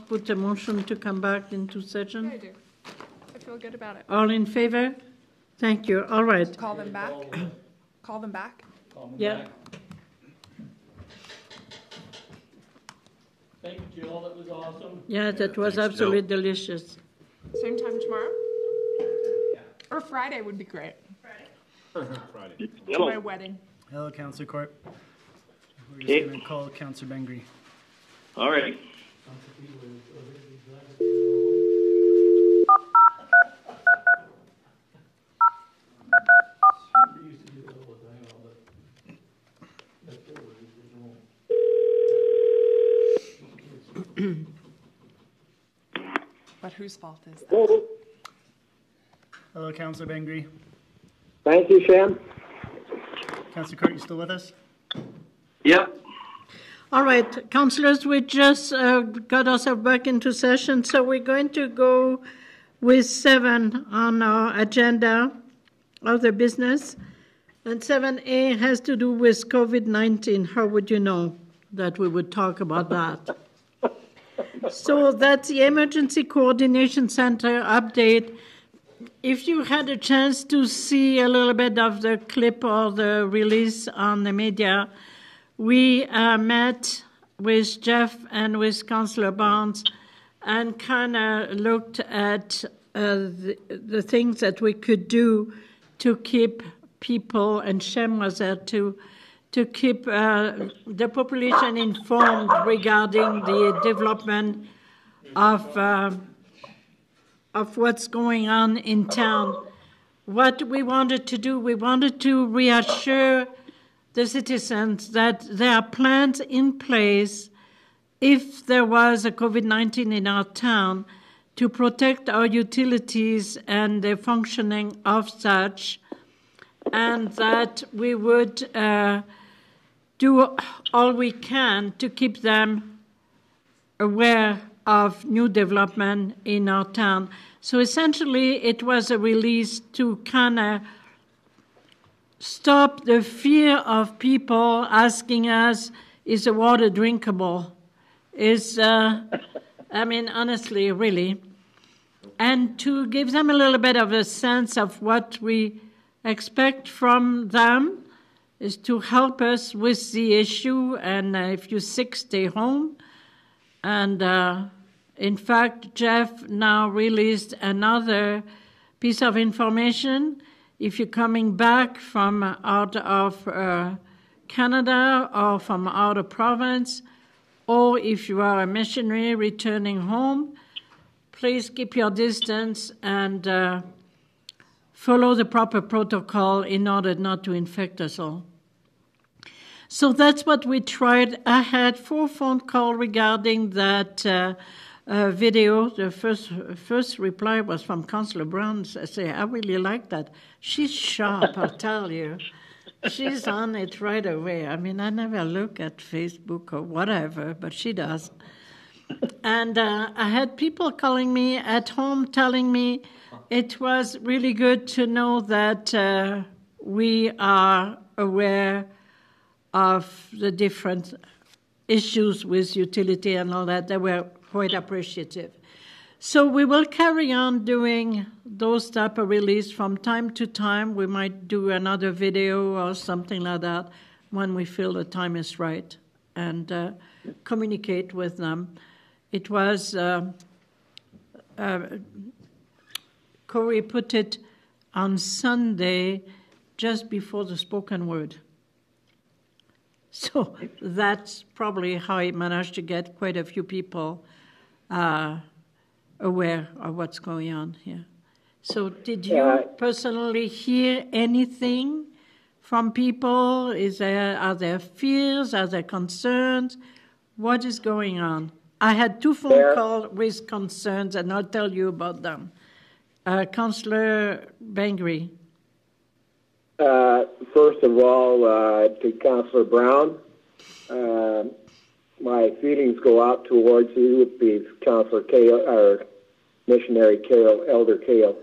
put a motion to come back into session? I do. I feel good about it. All in favor? Thank you. All right. Call them back. Call them back. Yeah. Thank you, Jill, that was awesome. Yeah, that was absolutely delicious. Same time tomorrow? Or Friday would be great. Friday. To my wedding. Hello, Councillor Court. We're just Okay. going to call Councillor Bengry. All right. But whose fault is that? Hello, Councillor Bengry. Thank you, Shem. Councillor Court, you still with us? Yep. All right, councillors, we just uh, got ourselves back into session, so we're going to go with seven on our agenda of the business. And 7A has to do with COVID 19. How would you know that we would talk about that? so that's the Emergency Coordination Center update. If you had a chance to see a little bit of the clip or the release on the media, we uh, met with Jeff and with Councillor Barns and kind of looked at uh, the, the things that we could do to keep people, and Shem was there too, to keep uh, the population informed regarding the development of, uh, of what's going on in town. What we wanted to do, we wanted to reassure the citizens that there are plans in place if there was a COVID 19 in our town to protect our utilities and the functioning of such, and that we would uh, do all we can to keep them aware of new development in our town. So essentially, it was a release to kind of stop the fear of people asking us, is the water drinkable? Is, uh, I mean, honestly, really. And to give them a little bit of a sense of what we expect from them is to help us with the issue. And uh, if you're sick, stay home. And uh, in fact, Jeff now released another piece of information. If you're coming back from out of uh, Canada or from out of province, or if you are a missionary returning home, please keep your distance and uh, follow the proper protocol in order not to infect us all. So that's what we tried. I had four phone calls regarding that uh, uh, video. The first first reply was from Councillor Brown. I say, I really like that. She's sharp, I'll tell you. She's on it right away. I mean, I never look at Facebook or whatever, but she does. And uh, I had people calling me at home telling me it was really good to know that uh, we are aware of the different issues with utility and all that. They were quite appreciative. So we will carry on doing those type of release from time to time. We might do another video or something like that when we feel the time is right and uh, communicate with them. It was uh, uh, Corey put it on Sunday just before the spoken word. So that's probably how he managed to get quite a few people uh, aware of what's going on here. So, did you personally hear anything from people? Is there are there fears? Are there concerns? What is going on? I had two phone There- calls with concerns, and I'll tell you about them. Uh, Councillor Bengry. Uh, first of all, uh, to Councillor Brown, uh, my feelings go out towards you with Councillor Kale, or Missionary Kale, Elder Kale.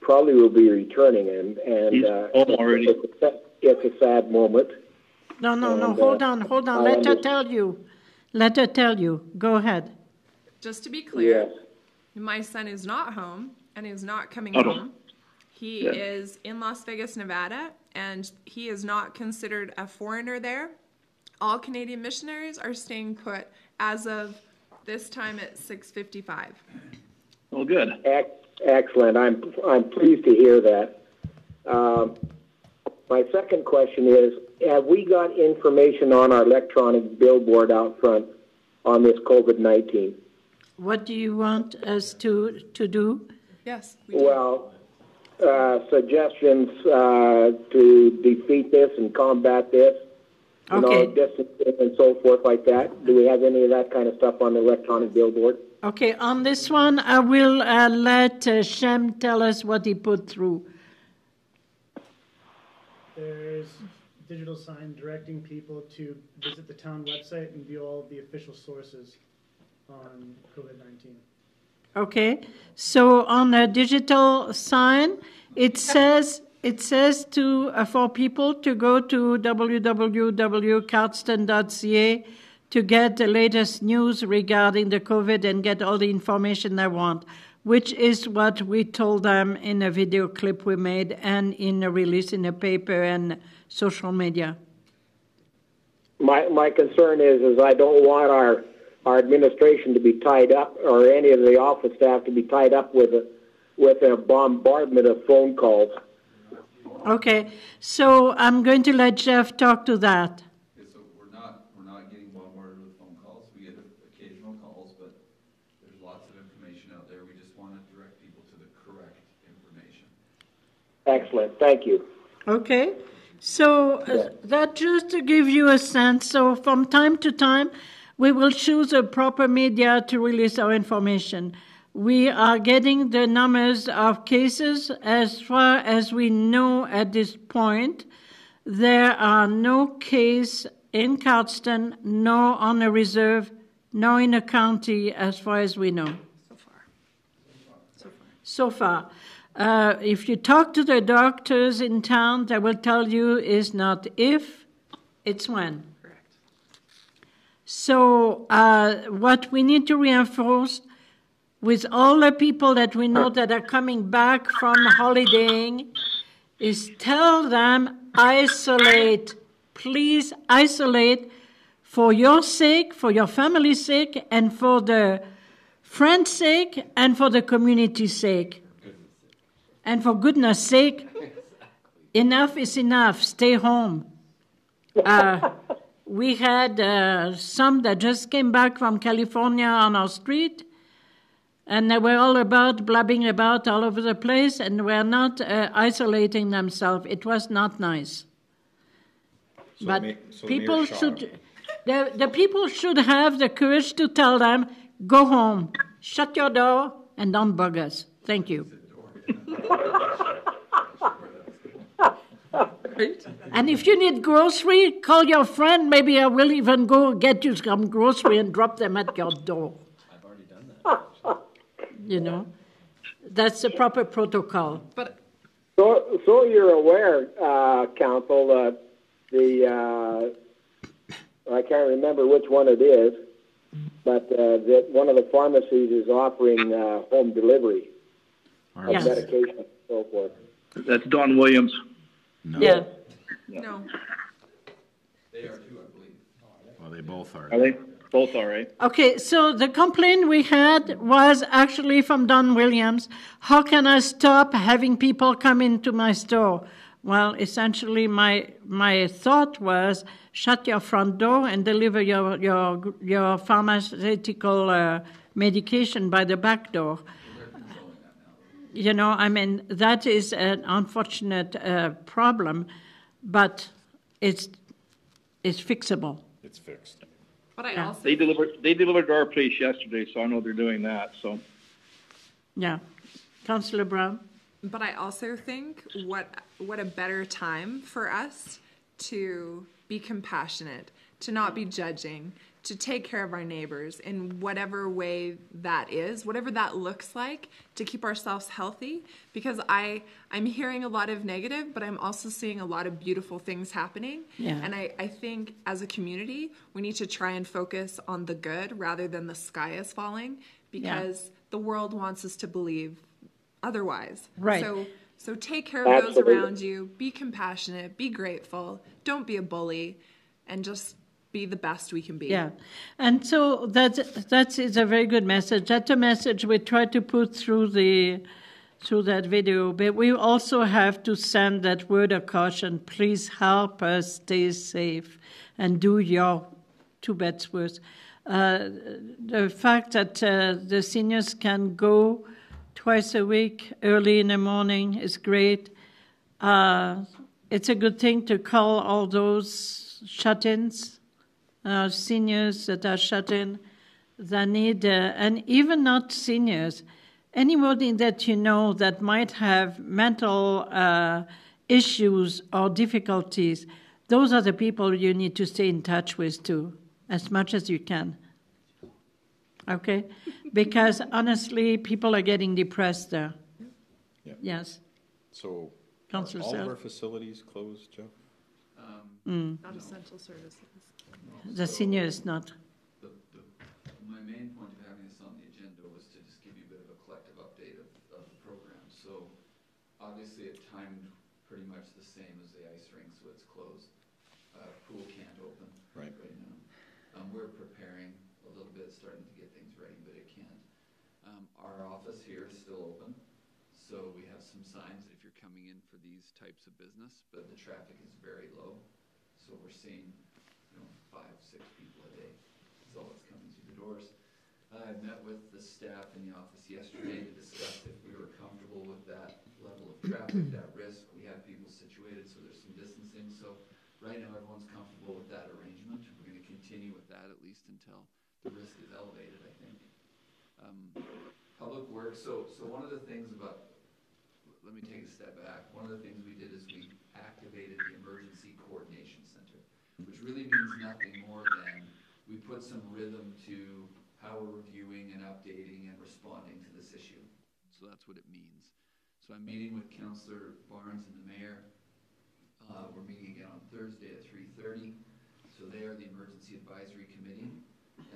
Probably will be returning, and and He's uh, home already. It's a, it's a sad moment. No, no, no. Hold uh, on, hold on. I Let her tell you. Let her tell you. Go ahead. Just to be clear, Yes. my son is not home and is not coming Oh. home. He Yeah. is in Las Vegas, Nevada, and he is not considered a foreigner there. All Canadian missionaries are staying put as of this time at 6:55. Well, good. Excellent. I'm, I'm pleased to hear that. Um, my second question is, have we got information on our electronic billboard out front on this COVID-19? What do you want us to, to do? Yes. We do. Well, uh, suggestions uh, to defeat this and combat this, you know, Okay. distancing and so forth like that. Do we have any of that kind of stuff on the electronic billboard? Okay, on this one, I will uh, let uh, Shem tell us what he put through. There's digital sign directing people to visit the town website and view all of the official sources on COVID-19. Okay, so on a digital sign, it says it says to uh, for people to go to www.cardston.ca to get the latest news regarding the COVID and get all the information they want, which is what we told them in a video clip we made and in a release in a paper and social media. My my concern is is I don't want our our administration to be tied up or any of the office staff to be tied up with a with a bombardment of phone calls. Okay, so I'm going to let Jeff talk to that. Okay, so we're not, we're not getting bombarded with phone calls, we get occasional calls, but there's lots of information out there, we just wanna direct people to the correct information. Excellent, thank you. Okay, so uh, that just to give you a sense. So from time to time, we will choose a proper media to release our information. We are getting the numbers of cases as far as we know at this point. There are no case in Cardston, nor on a reserve, nor in a county as far as we know so far. so far. Uh, if you talk to the doctors in town, they will tell you it's not if, it's when. Correct. So, uh, what we need to reinforce with all the people that we know that are coming back from holidaying is tell them isolate. Please isolate for your sake, for your family's sake, and for the friend's sake, and for the community's sake. And for goodness sake, enough is enough. Stay home. Uh, we had uh, some that just came back from California on our street, and they were all about blabbing about all over the place, and were not uh, isolating themselves. It was not nice. So but Ma- so people should, the, the people should have the courage to tell them, go home, shut your door, and don't bug us. Thank you. And if you need grocery, call your friend. Maybe I will even go get you some grocery and drop them at your door. I've already done that. You know, that's the proper protocol. But So, so you're aware, uh, Council, that the, uh, I can't remember which one it is, but uh, that one of the pharmacies is offering uh, home delivery of Yes. medication and so forth. That's Don Williams. Yeah. no, They are too, I believe. Well, they both are. Are they both all right? Okay, so the complaint we had was actually from Don Williams. How can I stop having people come into my store? Well, essentially, my my thought was shut your front door and deliver your your your pharmaceutical uh, medication by the back door. You know, I mean that is an unfortunate uh, problem, but it's it's fixable. It's fixed. But I Yeah. also They delivered, they delivered to our place yesterday, so I know they're doing that, so. Yeah, Councillor Brown. But I also think what what a better time for us to be compassionate, to not be judging, to take care of our neighbors in whatever way that is, whatever that looks like, to keep ourselves healthy. Because I I'm hearing a lot of negative, but I'm also seeing a lot of beautiful things happening. Yeah. And I, I think as a community, we need to try and focus on the good rather than the sky is falling because the world wants us to believe otherwise. Right. So so take care of those around you, be compassionate, be grateful, don't be a bully, and just be the best we can be. Yeah, and so that that is a very good message. That's a message we try to put through the through that video. But we also have to send that word of caution. Please help us stay safe and do your two bets worth. Uh, the fact that uh, the seniors can go twice a week early in the morning is great. Uh, it's a good thing to call all those shut-ins uh, seniors that are shut in that need, uh, and even not seniors, anybody that you know that might have mental uh, issues or difficulties, those are the people you need to stay in touch with too, as much as you can. Okay? Because honestly, people are getting depressed there. Yeah. Yes. So, are Councillor all of our facilities closed, Joe? Not essential services. The seniors not. The, the, my main point of having this on the agenda was to just give you a bit of a collective update of, of the program. So obviously it timed pretty much the same as the ice rink, so it's closed. Uh, pool can't open Right. right now. Um, we're preparing a little bit, starting to get things ready, but it can't. Um, our office here is still open, so we have some signs if you're coming in for these types of business, but the traffic is very low. So we're seeing, you know, five, six people a day, is all that's coming through the doors. I met with the staff in the office yesterday to discuss if we were comfortable with that level of traffic, that risk. We have people situated, so there's some distancing, so right now everyone's comfortable with that arrangement. We're gonna continue with that at least until the risk is elevated, I think. Um, Public Works, so, so one of the things about, let me take a step back. One of the things we did is we activated the Emergency Coordination Center, which really means nothing more than we put some rhythm to how we're reviewing and updating and responding to this issue. So that's what it means. So I'm meeting with Councillor Barns and the mayor. Uh, we're meeting again on Thursday at three thirty. So they are the Emergency Advisory Committee.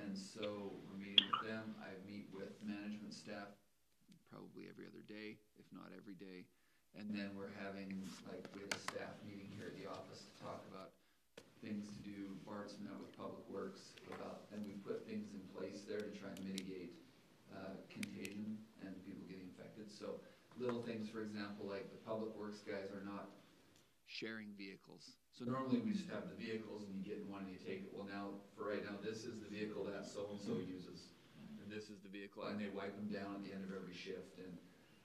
And so we're meeting with them. I meet with management staff probably every other day, if not every day. And then we're having, like, we have a staff meeting here at the office to talk about things to do. Bart's met with Public Works about, and we put things in place there to try and mitigate, uh, contagion and people getting infected. So little things, for example, like the Public Works guys are not sharing vehicles. So normally we just have the vehicles and you get in one and you take it. Well, now, for right now, this is the vehicle that so-and-so uses. And this is the vehicle, and they wipe them down at the end of every shift. And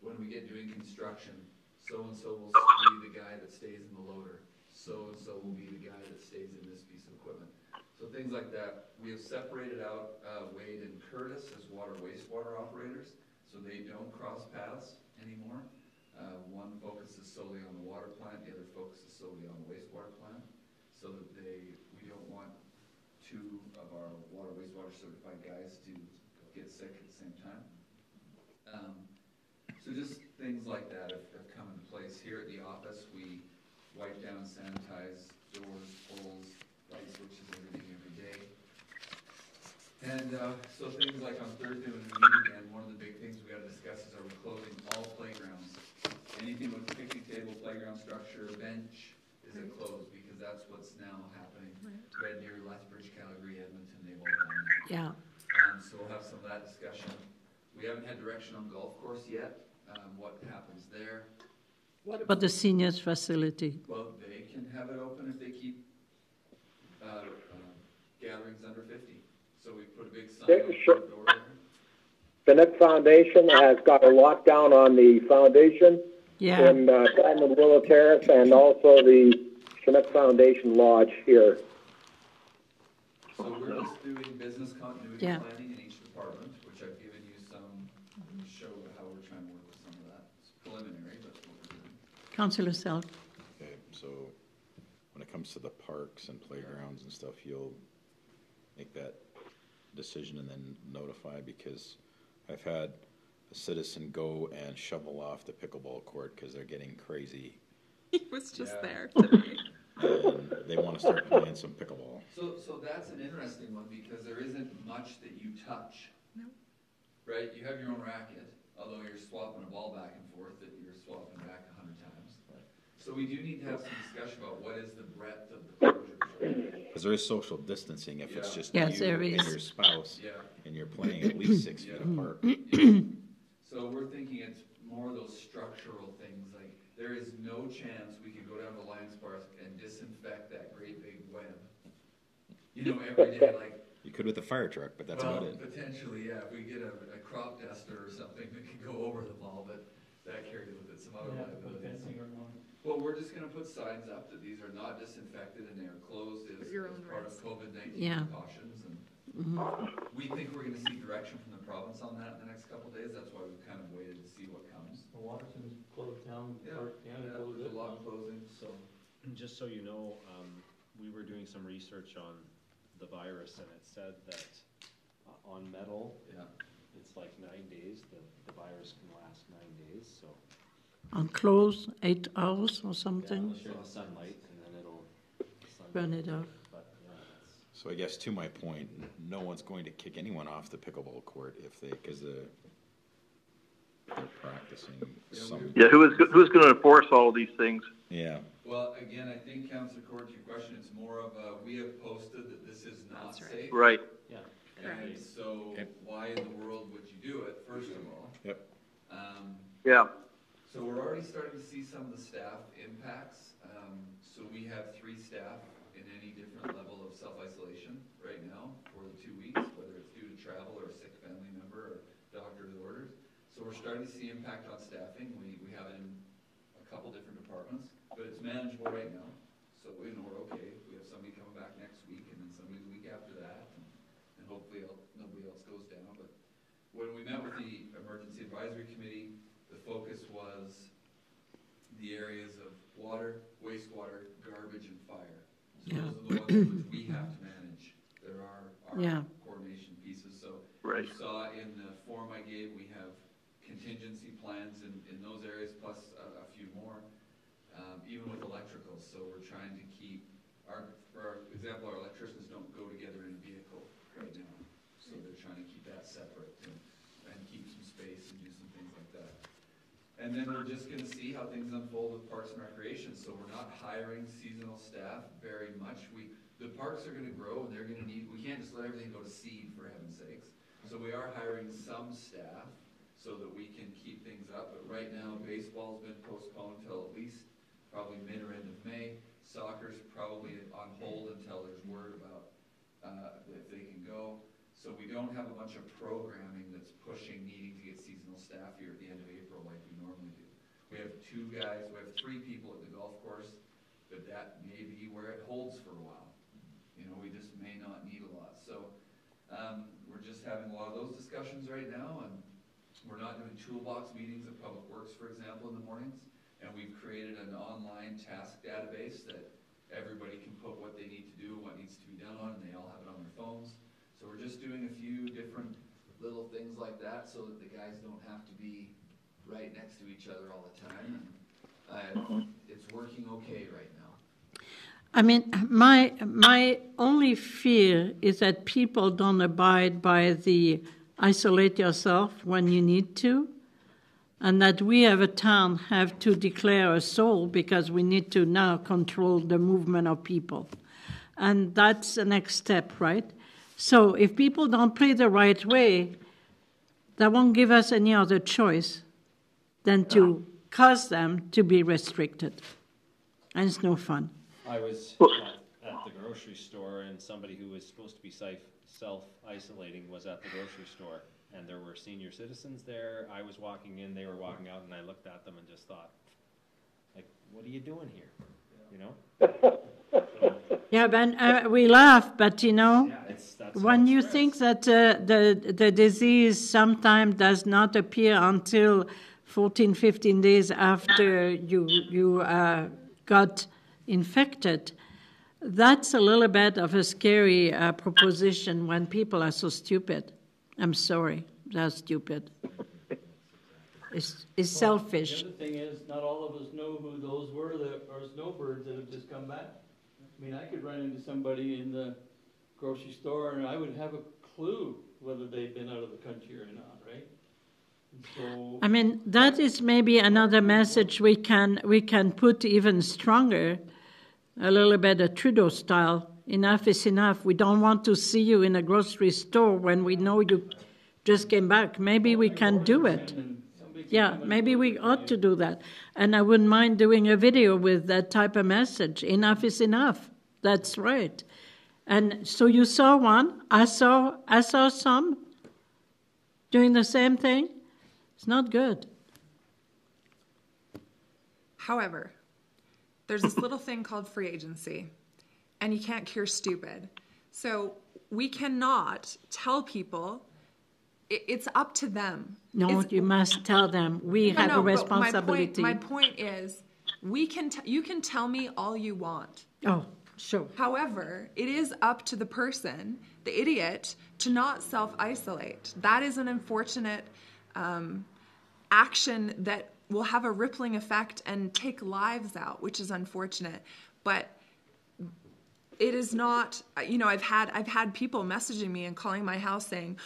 when we get doing construction, so-and-so will be the guy that stays in the loader. So-and-so will be the guy that stays in this piece of equipment. So things like that. We have separated out, uh, Wade and Curtis as water wastewater operators, so they don't cross paths anymore. Uh, one focuses solely on the water plant, the other focuses solely on the wastewater plant, so that they, we don't want two of our water wastewater certified guys to get sick at the same time. Um, so just things like that have, have come into place. Here at the office, wipe down, sanitize doors, poles, light switches, everything every day. And, uh, so things like on Thursday when we meet again, one of the big things we gotta discuss is are we closing all playgrounds? Anything with picnic table, playground structure, bench, is it closed? Because that's what's now happening. Red Deer, Lethbridge, Calgary, Edmonton, they've all done that. Yeah. Um, so we'll have some of that discussion. We haven't had direction on golf course yet, um, what happens there. What about the seniors facility? Well, they can have it open if they keep, uh, uh, gatherings under fifty. So we put a big sign Yeah, on the sure. front door there. Bennett Foundation has got a lockdown on the foundation Yeah. in uh, Diamond Willow Terrace and also the Chinook Foundation Lodge here. So we're just doing business continuity Yeah. planning in each department, which I've given you some, to show how we're trying to work with some of that. It's preliminary, but what we're doing. Councillor Selk. Okay, so when it comes to the parks and playgrounds and stuff, you'll make that decision and then notify? Because I've had a citizen go and shovel off the pickleball court because they're getting crazy. He was just Yeah. there today. And they want to start playing some pickleball. So, so that's an interesting one because there isn't much that you touch. No. Right, you have your own racket, although you're swapping a ball back and forth that you're swapping back a hundred times. So we do need to have some discussion about what is the breadth of the closures. Because there is social distancing if it's Yeah. just Yes, you there and is. your spouse Yeah, and you're playing at least six feet Yeah. apart. so we're thinking it's more of those structural things, like, there is no chance we could go down to Lions Park and disinfect that great big web. You know, every day, like, You could with a fire truck, but that's well, about it. potentially, yeah, if we get a, a crop duster or something that could go over the ball, but that carries with it some other liabilities. Well, we're just gonna put signs up that these are not disinfected and they are closed as, At your as own part of risk. COVID nineteen Yeah. precautions and we think we're gonna see direction from the province on that in the next couple of days, that's why we've kind of waited to see what comes. The Waterton's closed down, Yeah, Park County yeah, closed there's it. a lot closing, so. And just so you know, um, we were doing some research on the virus and it said that uh, on metal, Yeah, it's like nine days, the, the virus can last nine days, so. On close, eight hours or Yeah, something, Unless you're the sunlight and then it'll. burn it off. But, yeah, that's. So I guess to my point, no one's going to kick anyone off the pickleball court if they, because the, they're practicing some, Yeah, who is, who's going to enforce all of these things? yeah. well, again, I think Councillor Court, your question, is more of a, we have posted that this is not right. safe. Right. Yeah. And Correct. so, Okay. why in the world would you do it, first of all? Yep. Um, Yeah. So we're already starting to see some of the staff impacts. Um, so we have three staff in any different level of self-isolation right now for the two weeks, whether it's due to travel or a sick family member or doctor's orders. So we're starting to see impact on staffing. We, we have it in a couple different departments, but it's manageable right now. So we know we're okay. We have somebody coming back next week and then somebody the week after that. And, and hopefully nobody else goes down. But when we met with the emergency advisory committee, focus was the areas of water, wastewater, garbage, and fire. So Yeah. those are the ones which we have to manage. There are Yeah. coordination pieces, so Right. you saw in the form I gave, we have contingency plans in, in those areas, plus a, a few more, um, even with electrical, so we're trying to keep, our, for our example, our electricians don't go together in a vehicle right now, so they're trying to keep that separate and, and keep some space and do some things like that. And then we're just gonna see how things unfold with Parks and Recreation, so we're not hiring seasonal staff very much. We, the parks are gonna grow and they're gonna need, we can't just let everything go to seed for heaven's sakes. So we are hiring some staff so that we can keep things up, but right now, baseball's been postponed till at least probably mid or end of May. Soccer's probably on hold until there's word about, uh, if they can go. So we don't have a bunch of programming that's pushing needing to get seasonal staff here at the end of April like we normally do. We have two guys, we have three people at the golf course, but that may be where it holds for a while. You know, we just may not need a lot, so, um, we're just having a lot of those discussions right now, and we're not doing toolbox meetings at Public Works, for example, in the mornings, and we've created an online task database that everybody can put what they need to do, what needs to be done on, and they all have it on their phones. So we're just doing a few different little things like that, so that the guys don't have to be right next to each other all the time, uh, it's working okay right now. I mean, my my only fear is that people don't abide by the isolate yourself when you need to, and that we as a town have to declare a SOLE because we need to now control the movement of people, and that's the next step, right? So if people don't play the right way, that won't give us any other choice than to cause them to be restricted, and it's no fun. I was at, at the grocery store and somebody who was supposed to be self, self-isolating was at the grocery store. And there were senior citizens there. I was walking in, they were walking out, and I looked at them and just thought, like, what are you doing here? You know? So, Yeah, but uh, we laugh, but you know, yeah, it's, when you spreads. think that uh, the the disease sometimes does not appear until 14, 15 days after you you uh, got infected, that's a little bit of a scary uh, proposition when people are so stupid. I'm sorry, they're stupid. It's, it's selfish. The other thing is, not all of us know who those were that are snowbirds that have just come back. I mean, I could run into somebody in the grocery store and I would have a clue whether they've been out of the country or not, right? So, I mean, that is maybe another message we can we can put even stronger, a little bit a Trudeau style. Enough is enough. We don't want to see you in a grocery store when we know you just came back. Maybe we can do it. Yeah, maybe we ought to do that. And I wouldn't mind doing a video with that type of message. Enough is enough. That's right. And so you saw one. I saw I saw some doing the same thing. It's not good. However, there's this little thing called free agency, and you can't cure stupid. So we cannot tell people it's up to them. No, It's- you must tell them we No, have no, a responsibility. My point, my point is, we can t- you can tell me all you want. oh, sure. However, it is up to the person, the idiot, to not self isolate. That is an unfortunate um, action that will have a rippling effect and take lives out, which is unfortunate. But it is not you know i've had i've had people messaging me and calling my house saying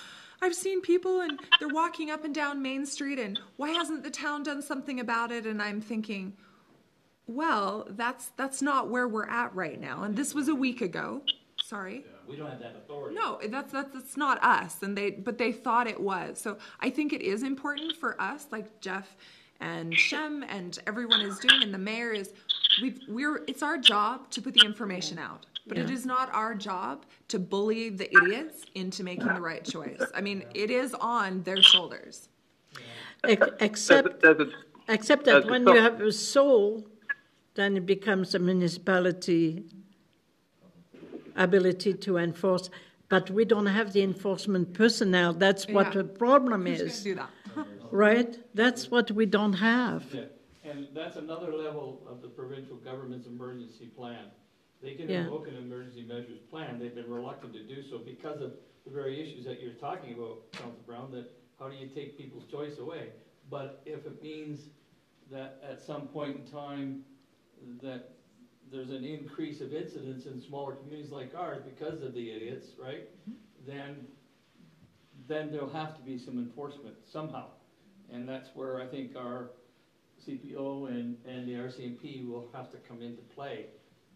i've seen people and they're walking up and down main street and why hasn't the town done something about it? And i'm thinking well that's that's not where we're at right now. And this was a week ago. Sorry. We don't have that authority. no that's that's that's not us. And they but they thought it was. So i think it is important for us like jeff and shem and everyone is doing and the mayor is we we're it's our job to put the information out but it Yeah. is not our job to bully the idiots into making the right choice i mean it is on their shoulders Ex- Except, Does it- except that when so- you have a SOLE, then it becomes a municipality ability to enforce. But we don't have the enforcement personnel. That's what Yeah. the problem who's is, do that right? That's what we don't have. Yeah, And that's another level of the provincial government's emergency plan. They can Yeah. invoke an emergency measures plan, they've been reluctant to do so because of the very issues that you're talking about, Council Brown, that how do you take people's choice away? But if it means that at some point in time, that there's an increase of incidents in smaller communities like ours because of the idiots, right? Mm-hmm. Then, then there'll have to be some enforcement somehow. And that's where I think our CPO and, and the RCMP will have to come into play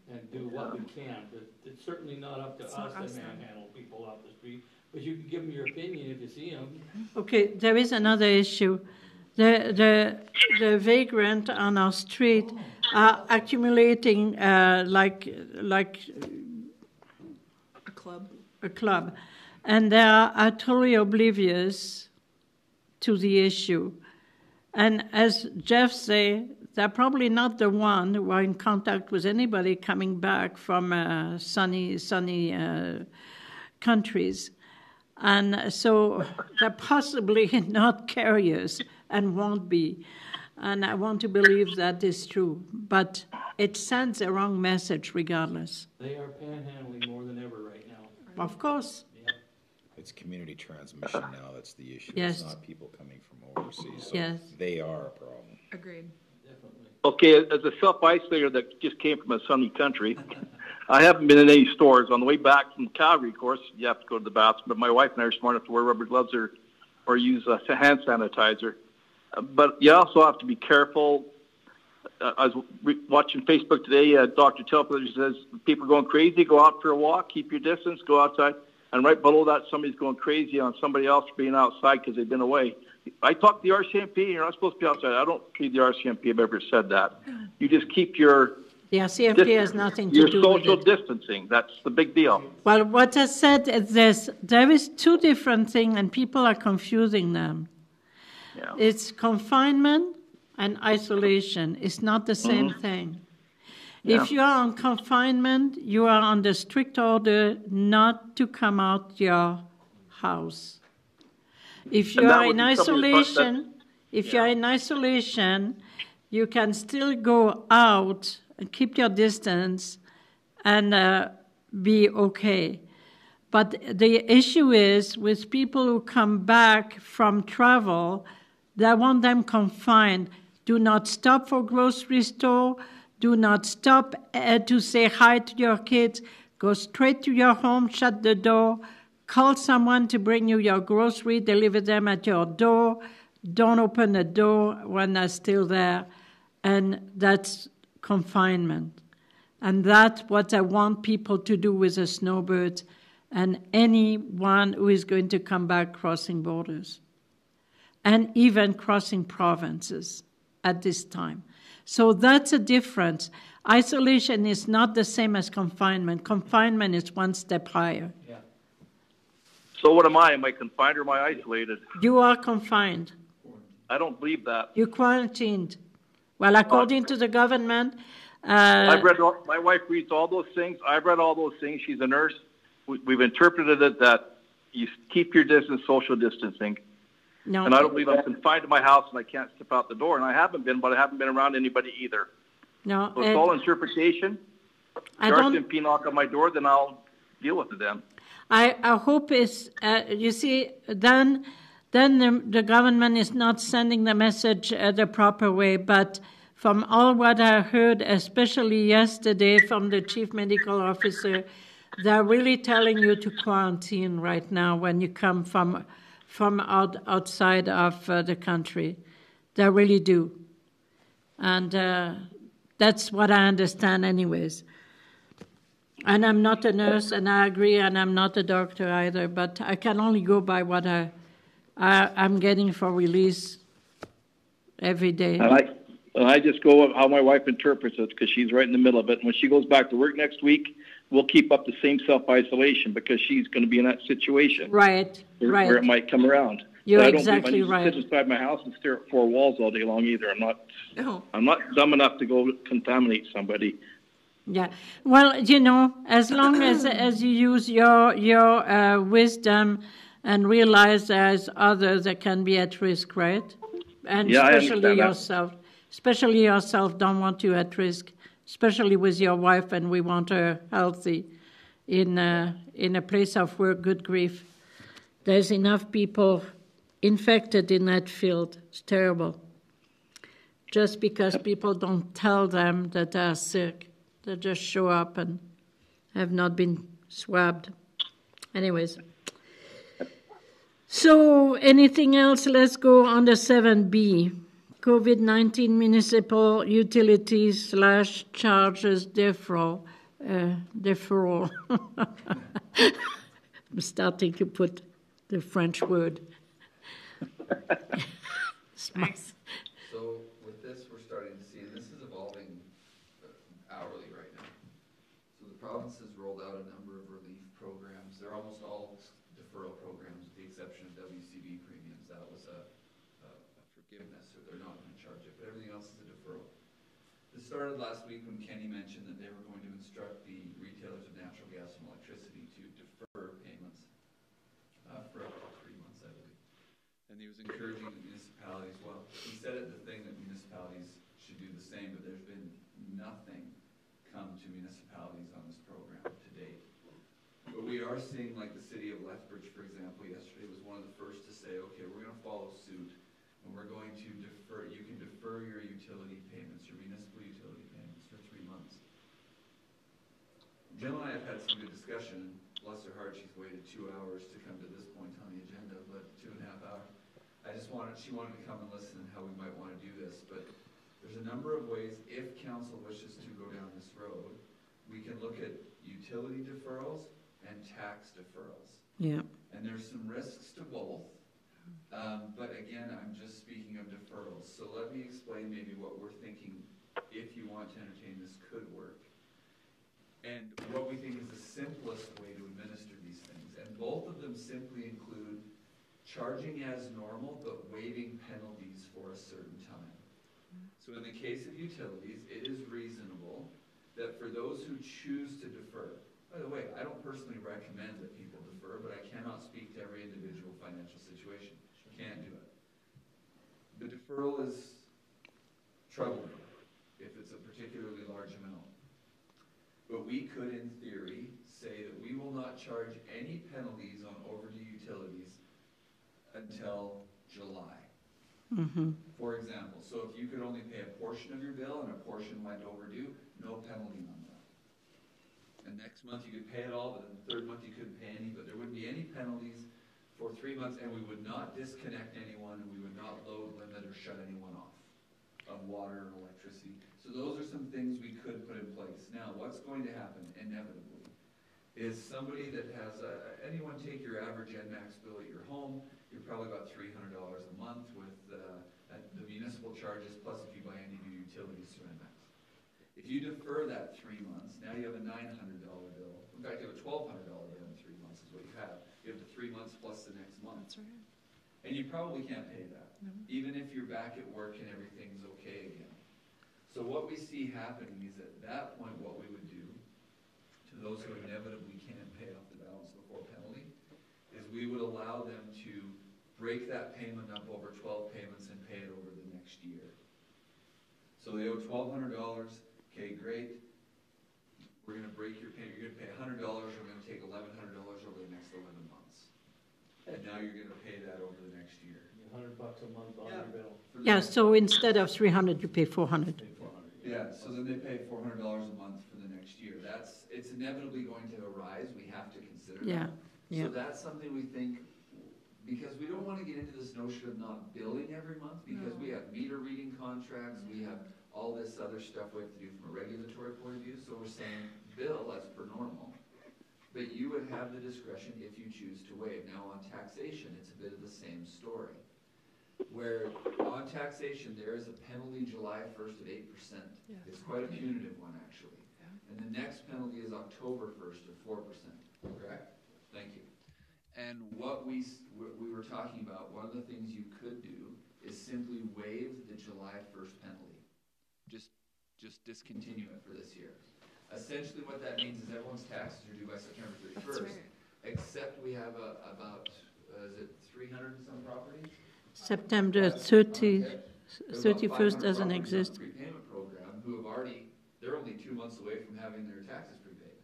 and do what we can. But it's certainly not up to It's us not us to then. manhandle people off the street, but you can give them your opinion if you see them. Okay, there is another issue. The, the, the vagrant on our street are accumulating uh, like, like a club a club, and they are utterly oblivious to the issue. And as Jeff say, they're probably not the one who are in contact with anybody coming back from uh, sunny, sunny uh, countries. And so they're possibly not carriers and won't be. And I want to believe that is true. But it sends a wrong message regardless. They are panhandling more than ever right now. Of course. It's community transmission now that's the issue. Yes. It's not people coming from overseas. So Yes. They are a problem. agreed Definitely. Okay, as a self-isolator that just came from a sunny country, I haven't been in any stores. On the way back from Calgary, of course, you have to go to the bathroom, but my wife and I are smart enough to wear rubber gloves or, or use uh, hand sanitizer. Uh, But you also have to be careful. Uh, I was re- watching Facebook today. Uh, Dr. Telfer says people are going crazy. Go out for a walk. Keep your distance. Go outside. And right below that, somebody's going crazy on somebody else being outside because they've been away. I talked to the RCMP. You're not supposed to be outside. I don't believe the RCMP have ever said that. You just keep your The RCMP has nothing to do social with it. distancing. That's the big deal. Well, what I said is this: there is two different things, and people are confusing them. Yeah. It's confinement and isolation. It's not the same mm-hmm. thing. If you are on confinement, you are under strict order not to come out your house. If you And are in be something that's- isolation, if you are in isolation, you can still go out and keep your distance and uh, be okay. But the issue is with people who come back from travel, they want them confined. Do not stop for grocery store. Do not stop uh, to say hi to your kids. Go straight to your home, shut the door, call someone to bring you your grocery, deliver them at your door. Don't open the door when they're still there. And that's confinement. And that's what I want people to do with the snowbirds and anyone who is going to come back crossing borders and even crossing provinces at this time. So that's a difference. Isolation is not the same as confinement. Confinement is one step higher. So what am I? Am I confined or am I isolated? You are confined. I don't believe that. You're quarantined. Well, according to the government, uh, I've read. All, my wife reads all those things. I've read all those things. She's a nurse. We, we've interpreted it that you keep your distance, social distancing. no, And I don't believe I'm confined to my house and I can't step out the door. And I haven't been, but I haven't been around anybody either. no, So it's uh, all interpretation. I don't. and P knock on my door, then I'll deal with it then. I, I hope is uh, you see then then the, the government is not sending the message uh, the proper way. But from all what I heard, especially yesterday from the chief medical officer, they're really telling you to quarantine right now when you come from from out, outside of uh, the country. They really do, and uh, that's what I understand, anyways. And I'm not a nurse, and I agree, and I'm not a doctor either, but I can only go by what I, I, I'm getting for release every day. And I, and I just go with how my wife interprets it because she's right in the middle of it. And when she goes back to work next week, we'll keep up the same self isolation because she's going to be in that situation Right, where, where it might come around. You're But I don't exactly believe I right. need to sit inside my house and stare at four walls all day long either. I'm not. No. I'm not dumb enough to go contaminate somebody. Yeah. Well, you know, as long as as you use your your uh, wisdom and realize there's others that can be at risk, right? And Yeah, especially understand that. yourself. Especially yourself don't want you at risk. Especially with your wife, and we want her healthy in uh, in a place of work. Good grief, there's enough people infected in that field. It's terrible. Just because people don't tell them that they're sick. They just show up and have not been swabbed. Anyways. So, anything else? Let's go on the 7B. COVID 19 municipal utilities slash charges deferral. Uh, deferral. I'm starting to put the French word. Nice. So with this, we're starting to see, and this is evolving uh, hourly right now. So the province has rolled out a number of relief programs. They're almost all deferral programs, with the exception of WCB premiums. That was a, a forgiveness, or they're not gonna charge it, but everything else is a deferral. This started last week when Kenney mentioned that they were going to instruct the retailers of natural gas and electricity to defer payments uh, for up to three months, I believe. And he was encouraging the municipalities, well, he said at the thing that municipalities should do the same, but there's been nothing come to municipalities on this program to date. But we are seeing, like the city of Lethbridge, for example, yesterday was one of the first to say, okay, we're gonna follow suit, and we're going to defer, you can defer your utility payments, your municipal utility payments for three months. Jill and I have had some good discussion, bless her heart, she's waited two hours to come to this point on the agenda, but two and a half hours. I just wanted, she wanted to come and listen how we might wanna do this, but there's a number of ways, if council wishes to go down this road, we can look at utility deferrals and tax deferrals. Yeah. And there's some risks to both. Um, but again, I'm just speaking of deferrals. So let me explain maybe what we're thinking, if you want to entertain this, could work. And what we think is the simplest way to administer these things. And both of them simply include charging as normal, but waiving penalties for a certain time. So in the case of utilities, it is reasonable that for those who choose to defer, by the way, I don't personally recommend that people defer, but I cannot speak to every individual financial situation. Can't do it. The deferral is troubling if it's a particularly large amount. But we could, in theory, say that we will not charge any penalties on overdue utilities until July. Mm-hmm. For example, so if you could only pay a portion of your bill and a portion went overdue, no penalty on. And next month you could pay it all, but then the third month you couldn't pay any, but there wouldn't be any penalties for three months, and we would not disconnect anyone, and we would not load, limit, or shut anyone off of water and electricity. So those are some things we could put in place. Now, what's going to happen inevitably is somebody that has a, anyone take your average ENMAX bill at your home, you're probably about three hundred dollars a month with, uh, the municipal charges, plus if you buy any new utilities through ENMAX. If you defer that three months, now you have a nine hundred dollar bill. In fact, you have a twelve hundred dollar bill in three months is what you have. You have the three months plus the next month. That's right. And you probably can't pay that, No. even if you're back at work and everything's okay again. So what we see happening is at that point, what we would do, to those who inevitably can't pay off the balance before penalty, is we would allow them to break that payment up over twelve payments and pay it over the next year. So they owe twelve hundred dollars, okay, great. We're gonna break your payment, you're gonna pay hundred dollars, we're gonna take eleven hundred dollars over the next eleven months. And now you're gonna pay that over the next year. A hundred bucks a month on your bill. For the Yeah, so instead of 300, you pay 400. Pay four hundred. Yeah, so then they pay four hundred dollars a month for the next year. That's, it's inevitably going to arise, we have to consider that. Yeah, yeah. So that's something we think, because we don't wanna get into this notion of not billing every month, because we have meter reading contracts, we have all this other stuff we have to do from a regulatory point of view, so we're saying, bill as per normal. But you would have the discretion if you choose to waive. Now, on taxation, it's a bit of the same story. Where on taxation, there is a penalty July first of eight percent. Yeah. It's quite a punitive one, actually. Yeah. And the next penalty is October first of four percent, correct? Thank you. And what we, we- we were talking about, one of the things you could do is simply waive the July first penalty. Just, just discontinue it for this year. Essentially, what that means is everyone's taxes are due by September That's thirty-first. right. Except we have a, about, uh, is it three hundred and some properties? September Okay. 30, There's about 31st 500 doesn't properties on the exist. Prepayment program who have already, they're only two months away from having their taxes prepaid.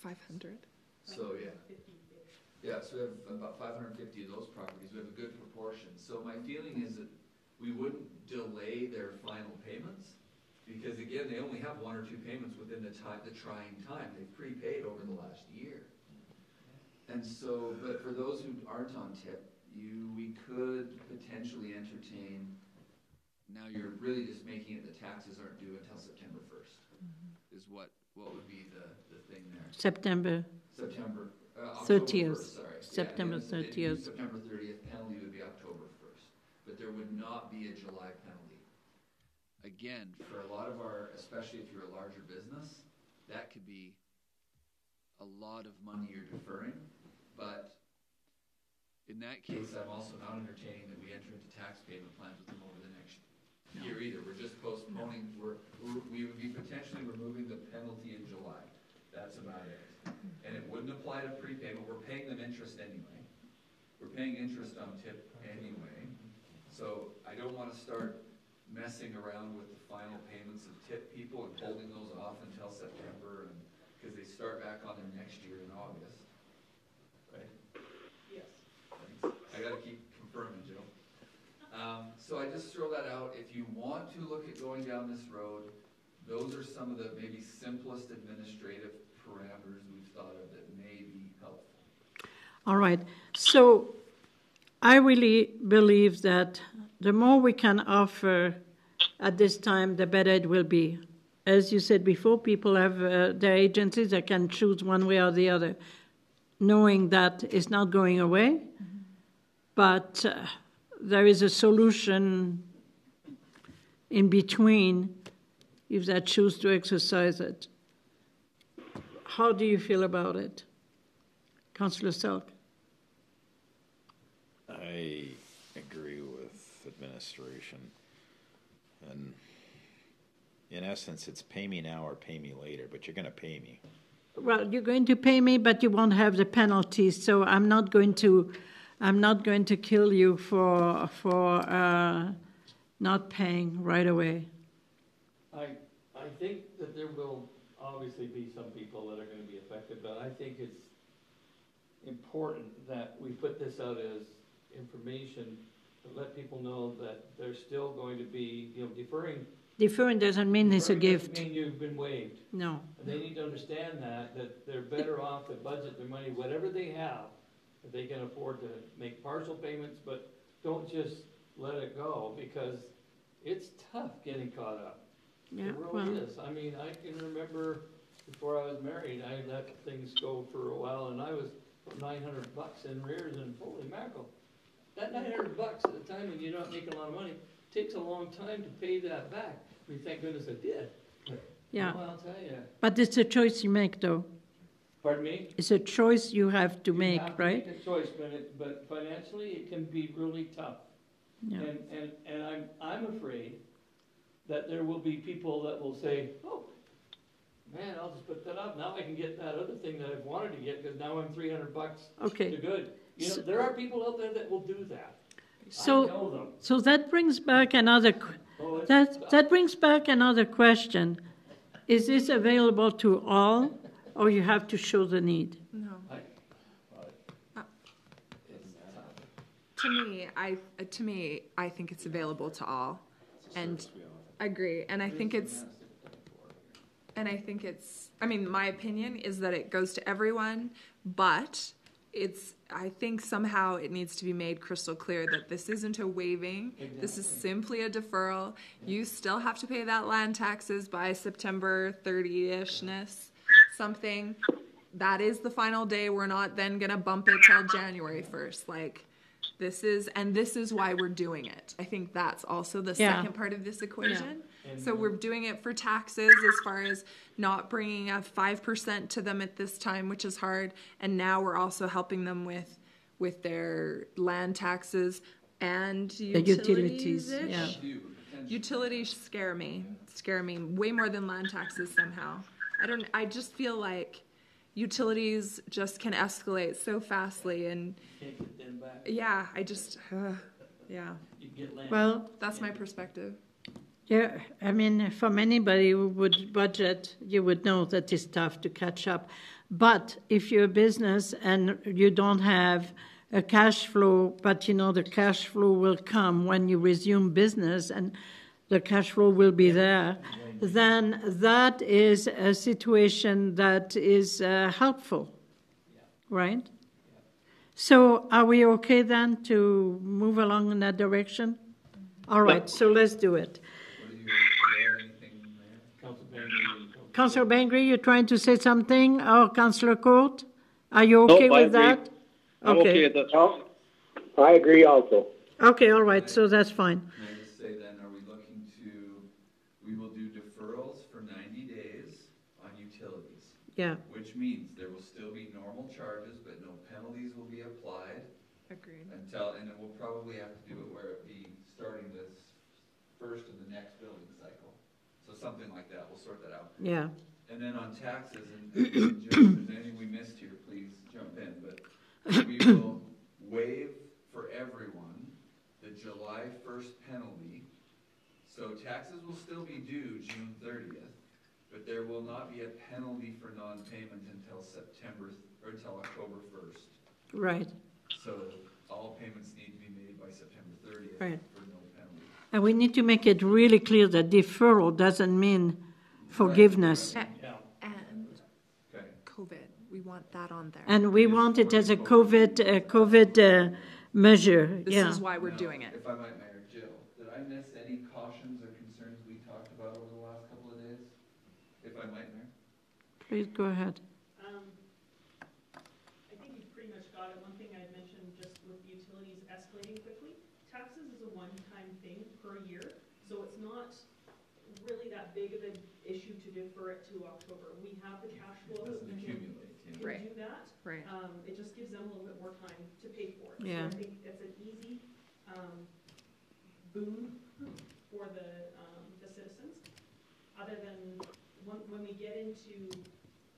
Five hundred. So, yeah. Yeah, so we have about five hundred and fifty of those properties, we have a good proportion. So my feeling is that we wouldn't delay their final payments, because again, they only have one or two payments within the time, the trying time, they've prepaid over the last year. And so, but for those who aren't on tip, you, we could potentially entertain, now you're really just making it the taxes aren't due until September first, is what, what would be the, the thing there. September. September, uh, October 30th. first, sorry. Yeah, September it was- it'd be 30th. September thirtieth, penalty would be October first, but there would not be a July penalty. Again, for a lot of our, especially if you're a larger business, that could be a lot of money you're deferring, but in that case, I'm also not entertaining that we enter into tax payment plans with them over the next year either. We're just postponing, we're, we're- we would be potentially removing the penalty in July. That's about it. And it wouldn't apply to prepayment, we're paying them interest anyway. We're paying interest on tip anyway. So I don't wanna start messing around with the final payments of tip people and holding those off until September and, cause they start back on their next year in August. Right? Yes. I gotta keep confirming, Joe. Um, so I just throw that out, if you want to look at going down this road, those are some of the maybe simplest administrative parameters we've thought of that may be helpful. All right. So I really believe that the more we can offer at this time, the better it will be. As you said before, people have uh, their agencies that can choose one way or the other, knowing that it's not going away, but uh, there is a solution in between if they choose to exercise it. How do you feel about it, Councillor Selk? I administration. And in essence, it's pay me now or pay me later, but you're gonna pay me. Well, you're going to pay me, but you won't have the penalties. So I'm not going to, I'm not going to kill you for for uh, not paying right away. I, I think that there will obviously be some people that are gonna be affected, but I think it's important that we put this out as information to let people know that they're still going to be, you know, deferring. Deferring doesn't mean it's a gift. Mean you've been waived. No. And they need to understand that, that they're better off to budget their money, whatever they have, if they can afford to make partial payments, but don't just let it go, because it's tough getting caught up. Yeah, It really well, is. I mean, I can remember before I was married, I let things go for a while, and I was nine hundred bucks in rears, and holy mackerel. That nine hundred bucks at the time when you're not making a lot of money, takes a long time to pay that back. I mean, thank goodness I did. yeah. Well, I'll tell you. But it's a choice you make, though. Pardon me? It's a choice you have to You make, have to right? Make a choice, but it, but financially, it can be really tough. Yeah. And, and, and I'm, I'm afraid that there will be people that will say, oh, man, I'll just put that up, now I can get that other thing that I've wanted to get, because now I'm three hundred bucks to Okay. good. You know, So- there are people out there that will do that. I So, know them. so that brings back another, qu- Oh, it's- that, that brings back another question. Is this available to all, or you have to show the need? No. I- To me, I uh, to me, I think it's available to all, and I agree. And I think it's, and I think it's. I mean, my opinion is that it goes to everyone, but it's. I think somehow it needs to be made crystal clear that this isn't a waiving. This is simply a deferral. You still have to pay that land taxes by September 30ishness, something. That is the final day. We're not then gonna bump it till January 1st. Like, this is, and this is why we're doing it. I think that's also the Yeah. second part of this equation. And, So we're doing it for taxes as far as not bringing a five percent to them at this time, which is hard. And now we're also helping them with, with their land taxes and utilities, utilities-ish. yeah. Utilities scare me, scare me way more than land taxes somehow. I don't, I just feel like utilities just can escalate so fastly and Can't get them back. yeah, I just, uh, yeah, You get land. Well, that's my perspective. Yeah, I mean, from anybody who would budget, you would know that it's tough to catch up. But if you're a business and you don't have a cash flow, but you know the cash flow will come when you resume business and the cash flow will be there, then that is a situation that is uh, helpful, right? So are we okay then to move along in that direction? All right, so let's do it. What do you, do you have anything there? Council Bengry, you- Councillor Bengry, you're trying to say something? Oh, or Councillor Court? Are you okay Nope, with agree. that? I'm okay with this. I agree also. Okay, all right, so that's fine. Can I just say then, are we looking to, we will do deferrals for ninety days on utilities, Yeah, which means there will still be normal charges, but no penalties will be applied Agreed. until, and then we'll probably have to do it where it be starting this first of the next billing cycle. So something like that, we'll sort that out. yeah. And then on taxes, and, and Joe, if there's anything we missed here, please jump in, but we will waive for everyone the July first penalty. So taxes will still be due June thirtieth, but there will not be a penalty for non-payment until September, or until October first. Right, So all payments need to be made by September thirtieth Right. For no penalty. and we need to make it really clear that deferral doesn't mean forgiveness. Yeah. And Okay. COVID, we want that on there. And we want it as a COVID, uh, COVID uh, measure, This yeah. is why we're Now, doing it. If I might, Mayor, Jill, did I miss any cautions or concerns we talked about over the last couple of days? If I might, Mayor? Please go ahead. Um, I think you've pretty much got it. One thing I'd mentioned just with utilities escalating quickly, taxes is a one-time thing per year, so it's not really that big of an issue to defer it to October. We have the cash It flow. doesn't accumulate, yeah. Can Right. do that. Right. Um, it just gives them a little bit more time to pay for it. Yeah. So I think it's an easy, um, boon for the, um, the citizens. Other than, when, when we get into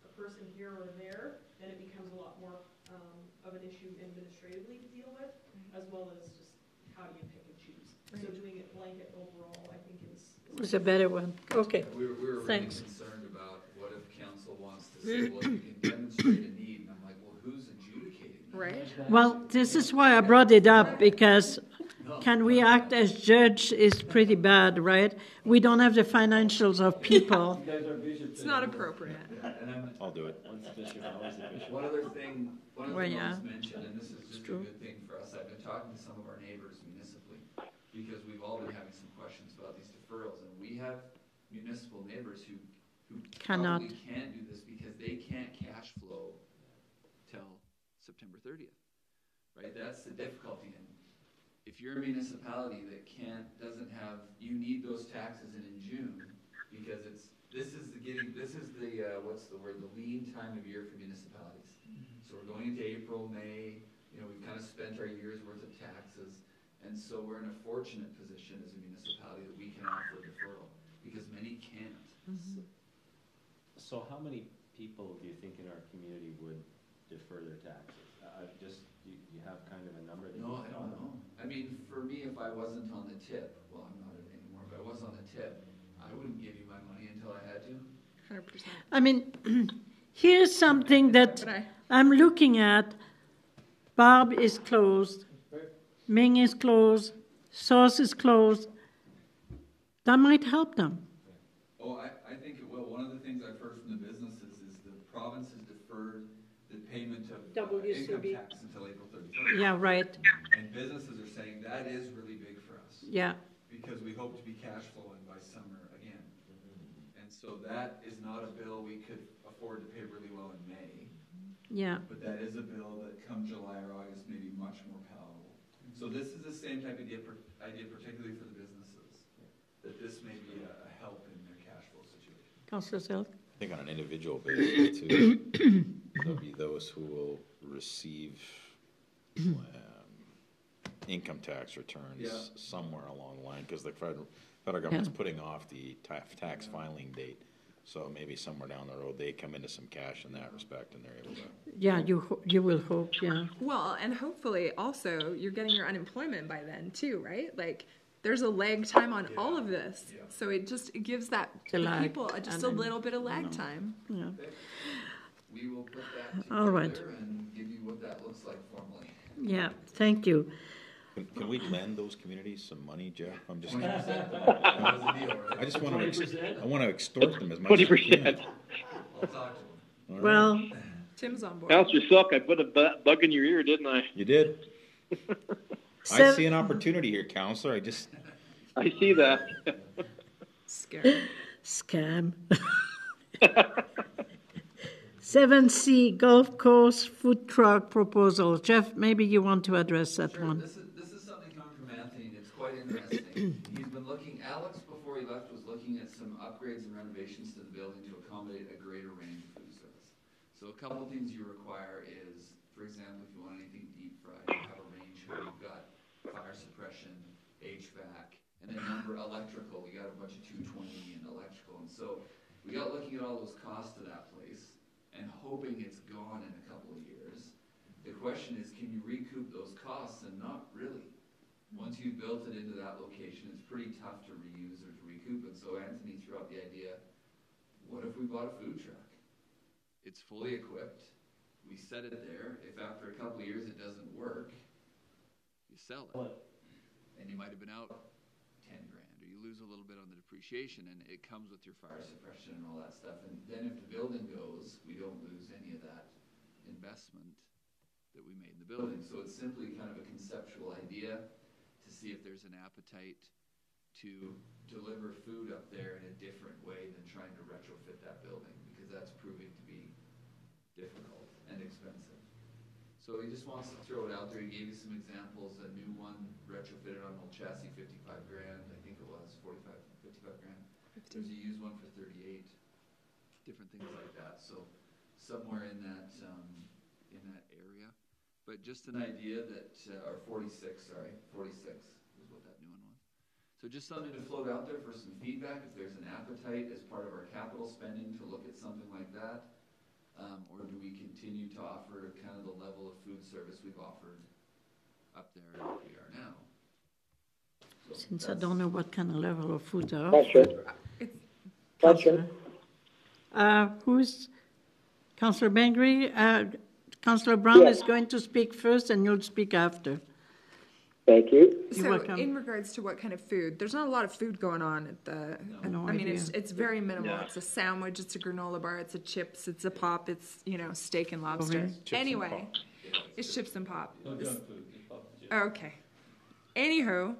a person here or there, then it becomes a lot more, um, of an issue administratively to deal with, as well as just how do you pick and choose. So doing it blanket overall, I think is. is It's a better one, okay. We were, we were really Thanks. concerned Right? Well, this is why I brought it up because can we act as judge is pretty bad, right? We don't have the financials of people. You guys are bishops. It's not appropriate. And I'm, I'll do it. Once bishop, always a bishop. One other thing, one other Well, thing yeah. I'll just and this is just a good thing for us, I've been talking to some of our neighbors municipally, because we've all been having some questions about these deferrals, and we have municipal neighbors who, who Cannot. can't do this because they can't cash flow till September thirtieth, right? That's the difficulty, and if you're a municipality that can't, doesn't have, you need those taxes in in June, because it's, this is the getting, this is the, uh, what's the word, the lean time of year for municipalities. So we're going into April, May, you know, we've kind of spent our year's worth of taxes, and so we're in a fortunate position as a municipality that we can offer a deferral, because many can't. So how many people do you think in our community would defer their taxes? Uh, just, you, you have kind of a number that you No, I don't know. I mean, for me, if I wasn't on the tip, well, I'm not anymore, but I was on the tip, I wouldn't give you my money until I had to. Hundred percent. I mean, here's something that But I, I'm looking at. Barb is closed. Ming is closed. Sauce is closed. That might help them. Oh, I, I think it will. One of the things I've heard from the businesses is the province has deferred the payment of uh, income WCB. tax until April thirty-first. Yeah, right. And businesses are saying that is really big for us, Yeah, because we hope to be cash flowing by summer again. And so that is not a bill we could afford to pay really well in May, yeah. but that is a bill that come July or August may be much more palatable. So this is the same type of idea, idea particularly for the businesses, that this may be a a help in their cash flow situation. Councillor Selk? I think on an individual basis too, there'll be those who will receive um, income tax returns Yeah. somewhere along the line, because the federal, federal government's Yeah. putting off the ta- tax filing date. So maybe somewhere down the road, they come into some cash in that respect and they're able to. Yeah, you, ho- you will hope, yeah. well, and hopefully also you're getting your unemployment by then too, right? Like, there's a lag time on all of this. Yeah. So it just it gives that The the lag, people a- just and a then- little bit of lag time. Yeah. We will put that All right. and give you what that looks like formally. Yeah, thank you. Can, can we lend those communities some money, Jeff? I'm just, Twenty percent, that was the deal, right? I just want to, ex- 20%? I want to extort them as much as I can. I'll talk to them. All right. Well, Tim's on board. Counselor Selk, I put a bu- bug in your ear, didn't I? You did? I sev- see an opportunity here, counselor. I just, I see that. Scary. scam. Seven C Golf Course food truck proposal. Jeff, maybe you want to address that Sure, one. this is, this is something coming from Anthony, and it's quite interesting. He's been looking, Alex, before he left, was looking at some upgrades and renovations to the building to accommodate a greater range of food service. So a couple of things you require is, for example, if you want anything deep fried, you have a range where you've got fire suppression, HVAC, and then number electrical, you got a bunch of two twenty and electrical, and so we got looking at all those costs to that place and hoping it's gone in a couple of years. The question is, can you recoup those costs? And not really. Once you've built it into that location, it's pretty tough to reuse or to recoup. And so Anthony threw out the idea, what if we bought a food truck? It's fully equipped. We set it there. If after a couple of years it doesn't work, you sell it. And you might have been out ten grand, or you lose a little bit on the depreciation, and it comes with your fire suppression and all that stuff. And then if the building goes, we don't lose any of that investment that we made in the building. So it's simply kind of a conceptual idea to see if there's an appetite to deliver food up there in a different way than trying to retrofit that building, because that's proving to be difficult and expensive. So he just wants to throw it out there. He gave you some examples. A new one retrofitted on old chassis, fifty-five grand. I think it was 45, 55 grand. There's a used one for thirty-eight. Different things like that. So somewhere in that um, in that area. But just an idea that, uh, or forty-six, sorry, forty-six is what that new one was. So just something to float out there for some feedback. If there's an appetite as part of our capital spending to look at something like that. Um, or do we continue to offer kind of the level of food service we've offered up there like we are now? So Since I don't know what kind of level of food they are. Question, It's question. Uh, who's, Councillor Bengry, uh, Councillor Brown Yes. is going to speak first and you'll speak after. Thank you. You're so welcome. in regards to what kind of food, there's not a lot of food going on at the. No I mean, it's idea. it's very minimal. It's a sandwich, it's a granola bar, it's a chips, it's a pop, it's you know steak and lobster. Okay. Chips and anyway, pop. it's chips and pop. No junk food, just off. Okay. Anywho,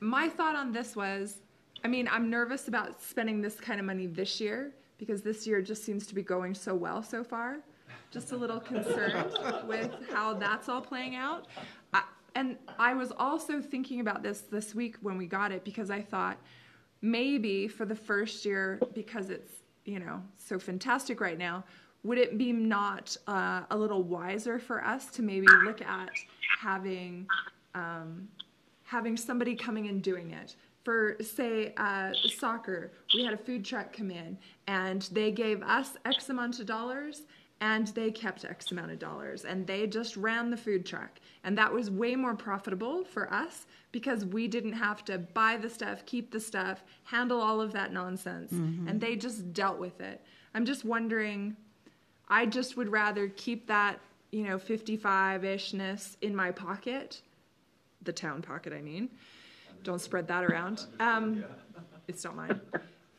my thought on this was, I mean, I'm nervous about spending this kind of money this year because this year just seems to be going so well so far. Just a little concerned with how that's all playing out. I, and I was also thinking about this this week when we got it because I thought maybe for the first year because it's you know so fantastic right now would it be not uh, a little wiser for us to maybe look at having um, having somebody coming and doing it. For say uh, soccer we had a food truck come in and they gave us x amount of dollars and they kept x amount of dollars and they just ran the food truck. And that was way more profitable for us because we didn't have to buy the stuff keep the stuff handle all of that nonsense. And they just dealt with it. I'm just wondering i just would rather keep that you know 55ishness in my pocket the town pocket, I mean. Don't spread that around. Um, it's not mine.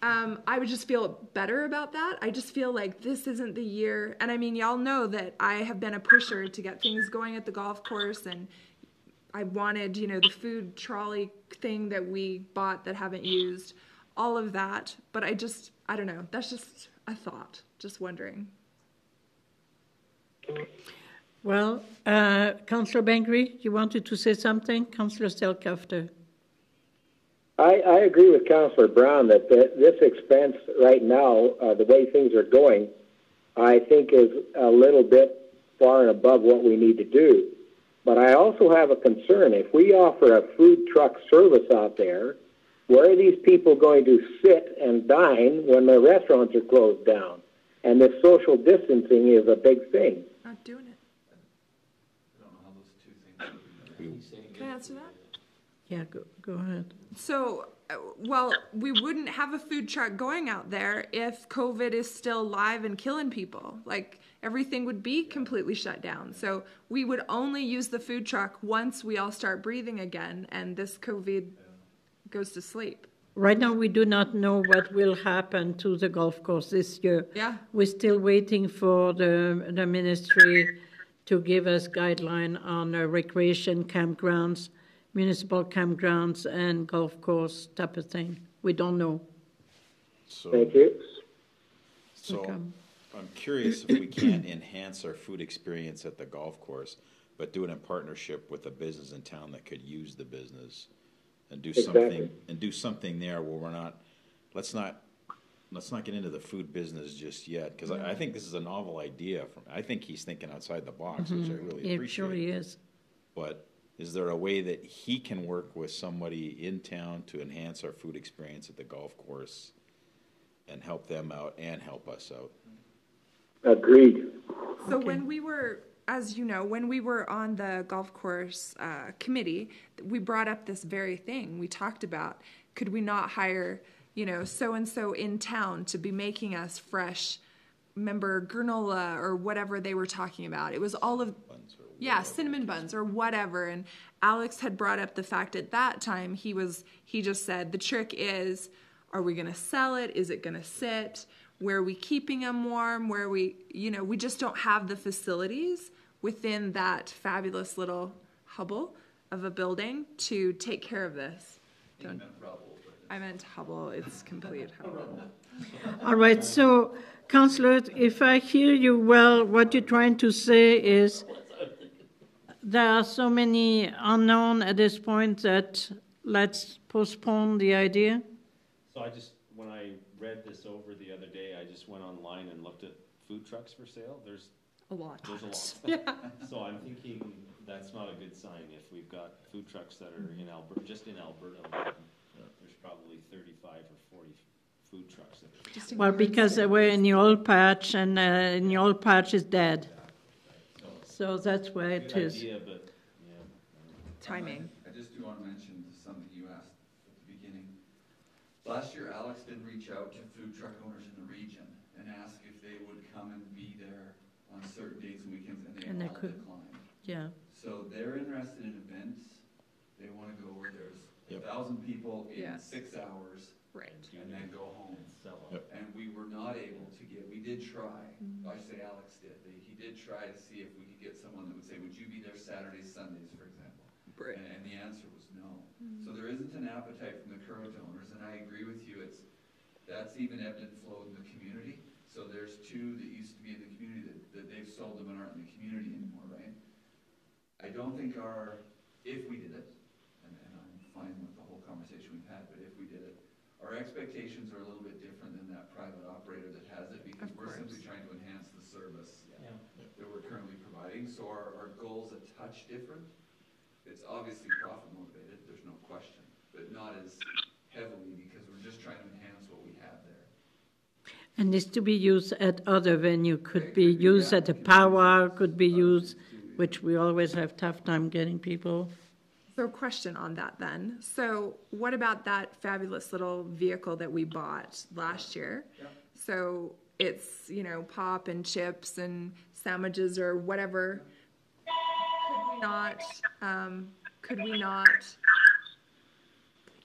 Um, I would just feel better about that. I just feel like this isn't the year. And I mean, y'all know that I have been a pusher to get things going at the golf course, and I wanted, you know, the food trolley thing that we bought that haven't used, all of that. But I just, I don't know. That's just a thought. Just wondering. Well, uh, Councillor Bengry, you wanted to say something? Councillor Selk after. I, I agree with Councillor Brown that the, this expense right now, uh, the way things are going, I think is a little bit far and above what we need to do. But I also have a concern. If we offer a food truck service out there, where are these people going to sit and dine when the restaurants are closed down? And this social distancing is a big thing. Not doing it. I don't know how those two things would He's saying Can I answer that? Yeah, go, go ahead. So, uh, well, we wouldn't have a food truck going out there if COVID is still live and killing people. Like, everything would be completely shut down. So, we would only use the food truck once we all start breathing again and this COVID goes to sleep. Right now, we do not know what will happen to the golf course this year. Yeah. We're still waiting for the, the ministry to give us guideline on uh, recreation campgrounds, municipal campgrounds, and golf course type of thing. We don't know. So, Thank you. so Welcome. I'm curious if we can't enhance our food experience at the golf course, but do it in partnership with a business in town that could use the business and do Exactly. something and do something there where we're not. Let's not. Let's not get into the food business just yet, because I, I think this is a novel idea. From I think he's thinking outside the box, which I really It appreciate. surely is. But is there a way that he can work with somebody in town to enhance our food experience at the golf course and help them out and help us out? Agreed. So when we were, as you know, when we were on the golf course uh, committee, we brought up this very thing. We talked about could we not hire, you know, so and so in town to be making us fresh, remember granola or whatever they were talking about. It was all of yeah cinnamon buns or whatever. And alex had brought up the fact at that time he was he just said the trick is are we going to sell it? Is it going to sit? Where are we keeping them warm? Where are we you know we just don't have the facilities within that fabulous little hubble of a building to take care of this. Don't- i meant hubble it's complete hubble All right, so, Councillor, if I hear you well, what you're trying to say is there are so many unknown at this point that let's postpone the idea. So I just, when I read this over the other day, I just went online and looked at food trucks for sale. There's, a lot there's a lot. Yeah. So I'm thinking that's not a good sign if we've got food trucks that are in Alberta, just in Alberta alone. There's probably thirty-five or forty food trucks that are. Well, because Queensland. we're in the old patch and uh, in the old patch is dead. So that's where it Good is. idea, but, yeah. timing I just do want to mention something you asked at the beginning. Last year, Alex did reach out to food truck owners in the region and ask if they would come and be there on certain days and weekends, and they And they all could- declined. Yeah. So they're interested in events, they wanna go where there's a Yep. Thousand people in Yes. six hours, Right. and then go home. and Yep. And we were not able to get, we did try, Mm-hmm. I say Alex did, They- he did try to see if we could get someone that would say, would you be there Saturdays, Sundays, for example? Right. And, and the answer was no. So there isn't an appetite from the current owners, and I agree with you, it's, that's even ebbed and flowed in the community. So there's two that used to be in the community that, that they've sold them and aren't in the community anymore, right? I don't think our, if we did it, and, and I'm fine with the whole conversation we've had, but if we did it, our expectations are a little bit different than that private operator that has it, because Of we're course. simply trying to enhance the service Yeah. that we're currently providing, so our, our goal's a touch different. It's obviously profit motivated, there's no question, but not as heavily, because we're just trying to enhance what we have there. And is to be used at other venue, could It be could be, used yeah, at a it could be powwow, used could be used, things too, yeah. which we always have tough time getting people. So, question on that then. So, what about that fabulous little vehicle that we bought last year? Yeah. So, it's, you know, pop and chips and sandwiches or whatever. Could we not, um, could we not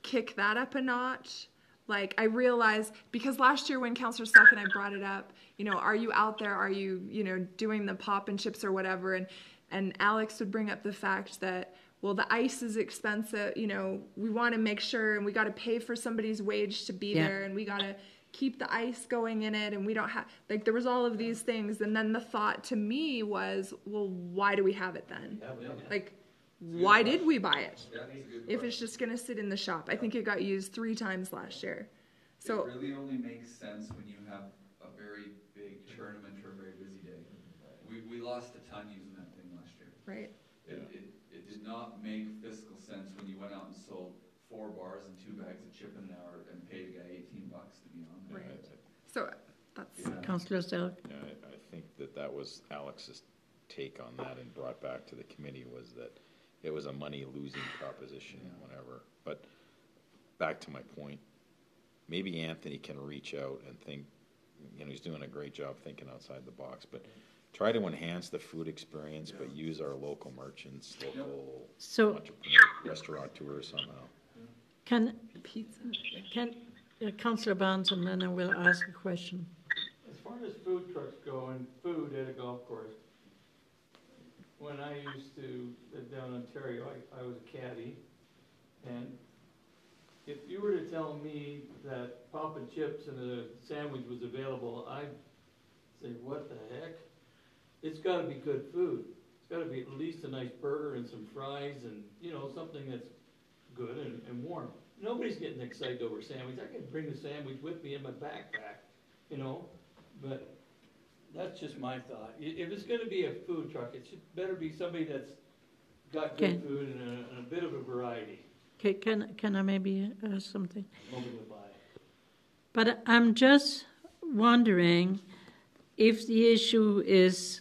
kick that up a notch? Like, I realize because last year when Counselor Selk and I brought it up, you know, are you out there? Are you, you know, doing the pop and chips or whatever? And and Alex would bring up the fact that well, the ice is expensive. You know, we want to make sure, and we got to pay for somebody's wage to be Yeah. there, and we got to keep the ice going in it, and we don't have like there was all of these things, and then the thought to me was, well, why do we have it then? Like, why did we buy it? Yeah, that's a good if it's just gonna sit in the shop. I think it got used three times last year. So It really only makes sense when you have a very big tournament or a very busy day. We, we lost a ton using that thing last year. right, It, it, it did not make fiscal sense when you went out and sold four bars and two bags of chip in an hour and paid a guy eighteen bucks to be on there. Right. so uh, that's Yeah. Councillor Selk? Yeah, I, I think that that was Alex's take on that and brought back to the committee was that it was a money-losing proposition, whatever. But back to my point, maybe Anthony can reach out and think, you know, he's doing a great job thinking outside the box, but try to enhance the food experience, but use our local merchants, local So entrepreneurs, restaurateurs somehow. can, pizza. can, uh, Councillor Barns, and then I will ask a question. As far as food trucks go and food at a golf course, when I used to live down in Ontario, I, I was a caddy. And if you were to tell me that pop and chips and a sandwich was available, I'd say, what the heck? It's gotta be good food. It's gotta be at least a nice burger and some fries and, you know, something that's good and, and warm. Nobody's getting excited over a sandwich. I can bring the sandwich with me in my backpack, you know? But that's just my thought. I- If it's gonna be a food truck, it should better be somebody that's got Okay. good food and a, and a bit of a variety. Okay, can, can I maybe ask something? Nobody will buy. But I'm just wondering if the issue is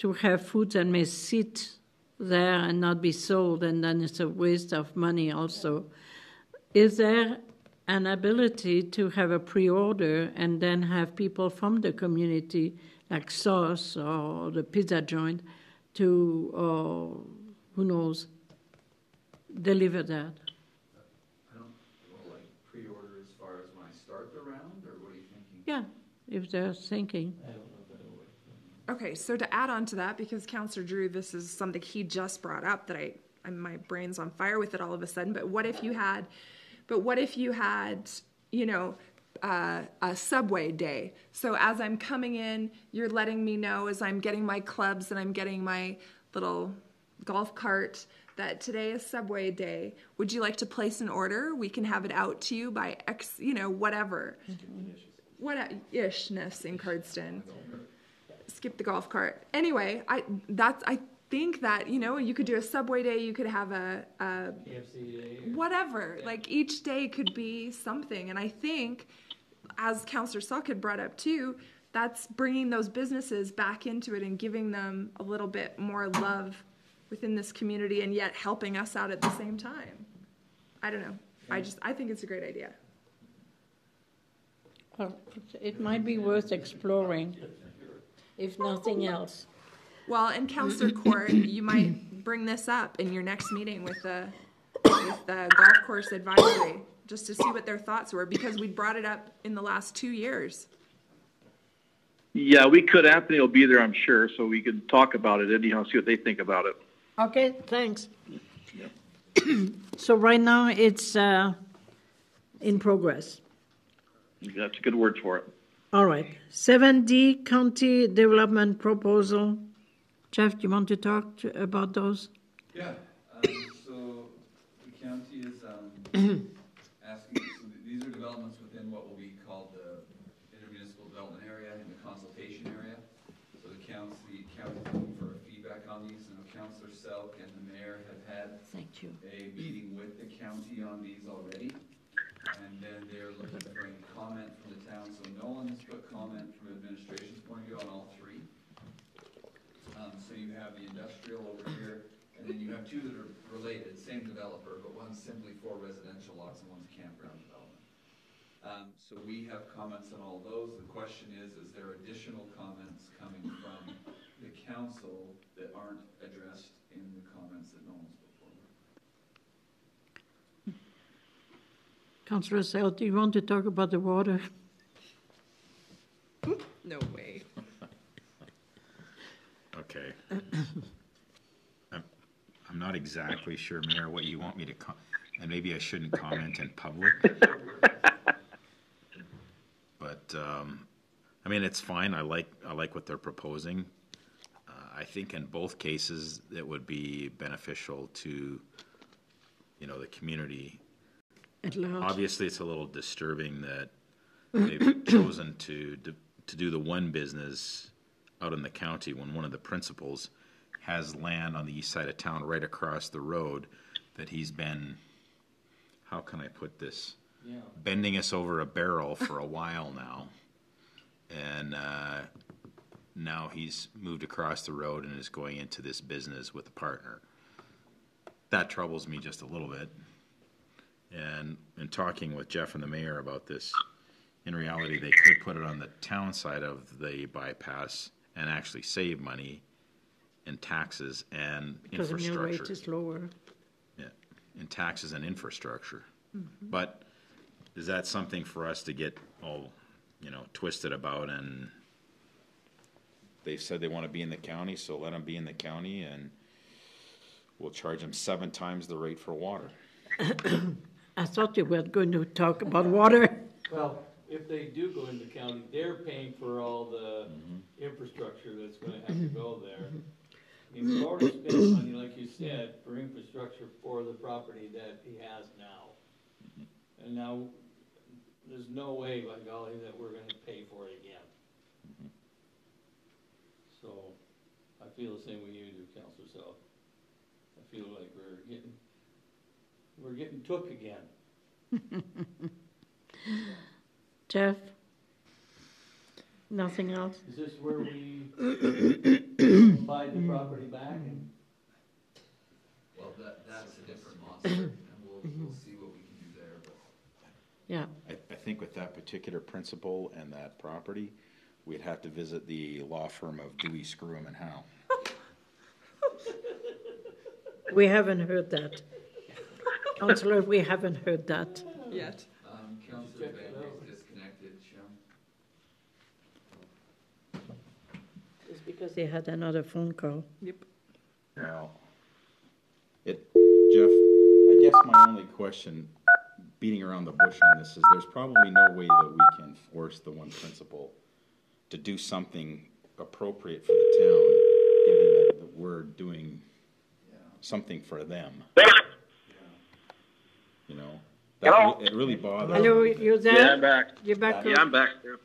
to have food that may sit there and not be sold, and then it's a waste of money also. Is there an ability to have a pre-order and then have people from the community, like Sauce or the pizza joint, to, or who knows, deliver that? I don't, well, like pre-order as far as when I start the round, or what are you thinking? Yeah, if they're thinking. I don't know if that'll work. Okay, so to add on to that, because Counselor Drew, this is something he just brought up that I, I my brain's on fire with it all of a sudden. But what if you had, but what if you had, you know, uh, a subway day? So as I'm coming in, you're letting me know as I'm getting my clubs and I'm getting my little golf cart that today is subway day. Would you like to place an order? We can have it out to you by X, you know, whatever. What ishness in Cardston skip the golf cart. Anyway, I that's I think that you know you could do a subway day, you could have a, a KFC day. or- whatever. Like each day could be something, and I think, as Councillor Selk had brought up too, that's bringing those businesses back into it and giving them a little bit more love within this community, and yet helping us out at the same time. I don't know. I just I think it's a great idea. Well, it might be worth exploring. if nothing else. Well, and Councillor Court, you might bring this up in your next meeting with the, with the golf course advisory, just to see what their thoughts were, because we brought it up in the last two years. Yeah, we could. Anthony will be there, I'm sure, so we could talk about it anyhow, see what they think about it. Okay, thanks. So right now, it's uh, in progress. That's a good word for it. All right. 7D County Development Proposal. Jeff, do you want to talk to- about those? Yeah, um, so the county is, um, asking, so these are developments within what will be called the intermunicipal development area and the consultation area. So the county, the county's looking for feedback on these, and Councillor Selk and the mayor have had Thank you. a meeting with the county on these already. And then they're looking for any comment from the town, so has put comment from administration's point of view on all three. Um, so you have the industrial over here, and then you have two that are related, same developer, but one's simply for residential lots and one's campground development. Um, so we have comments on all those, the question is, is there additional comments coming from the council that aren't addressed in the comments that no Nolan's put forward? Councillor Selk, do you want to talk about the water? No way. Okay. I'm, I'm not exactly sure, Mayor, what you want me to com, and maybe I shouldn't comment in public. But, um, I mean, it's fine, I like, I like what they're proposing. Uh, I think in both cases, it would be beneficial to, you know, the community. At large? Obviously, it's a little disturbing that they've chosen to, d- to do the one business out in the county when one of the principals has land on the east side of town right across the road that he's been, how can I put this? Yeah. Bending us over a barrel for a while now. And, uh, now he's moved across the road and is going into this business with a partner. That troubles me just a little bit. And in talking with Jeff and the mayor about this, in reality, they could put it on the town side of the bypass and actually save money in taxes and Because the mill rate is lower. Yeah, in taxes and infrastructure. Mm-hmm. But is that something for us to get all, you know, twisted about and they've said they want to be in the county, so let them be in the county and we'll charge them seven times the rate for water. I thought you were going to talk about water. Well, if they do go into county, they're paying for all the mm-hmm. infrastructure that's gonna have to go there. Mm-hmm. Mean, we've already spent money, like you said, for infrastructure for the property that he has now. Mm-hmm. And now, there's no way, by golly, that we're gonna pay for it again. So, I feel the same way you do, Counselor Selk. I feel like we're getting, we're getting took again. Jeff? Nothing else? Is this where we buy the property back and? Well, that, that's a different monster, and we'll, we'll see what we can do there, but. Yeah. I, I think with that particular principle and that property, we'd have to visit the law firm of Dewey, Screwham and Howe. We haven't heard that. Councillor, we haven't heard that. Yet. Um, Councillor check it Van out. is disconnected, Shem. It's because they had another phone call. Yep. Well, it, Jeff, I guess my only question, beating around the bush on this, is there's probably no way that we can force the one principal to do something appropriate for the town, given that, that we're doing something for them. You know? That Hello? It really bothers. Hello, me. you there? Yeah, I'm back. You're back. Yeah, I'm back there.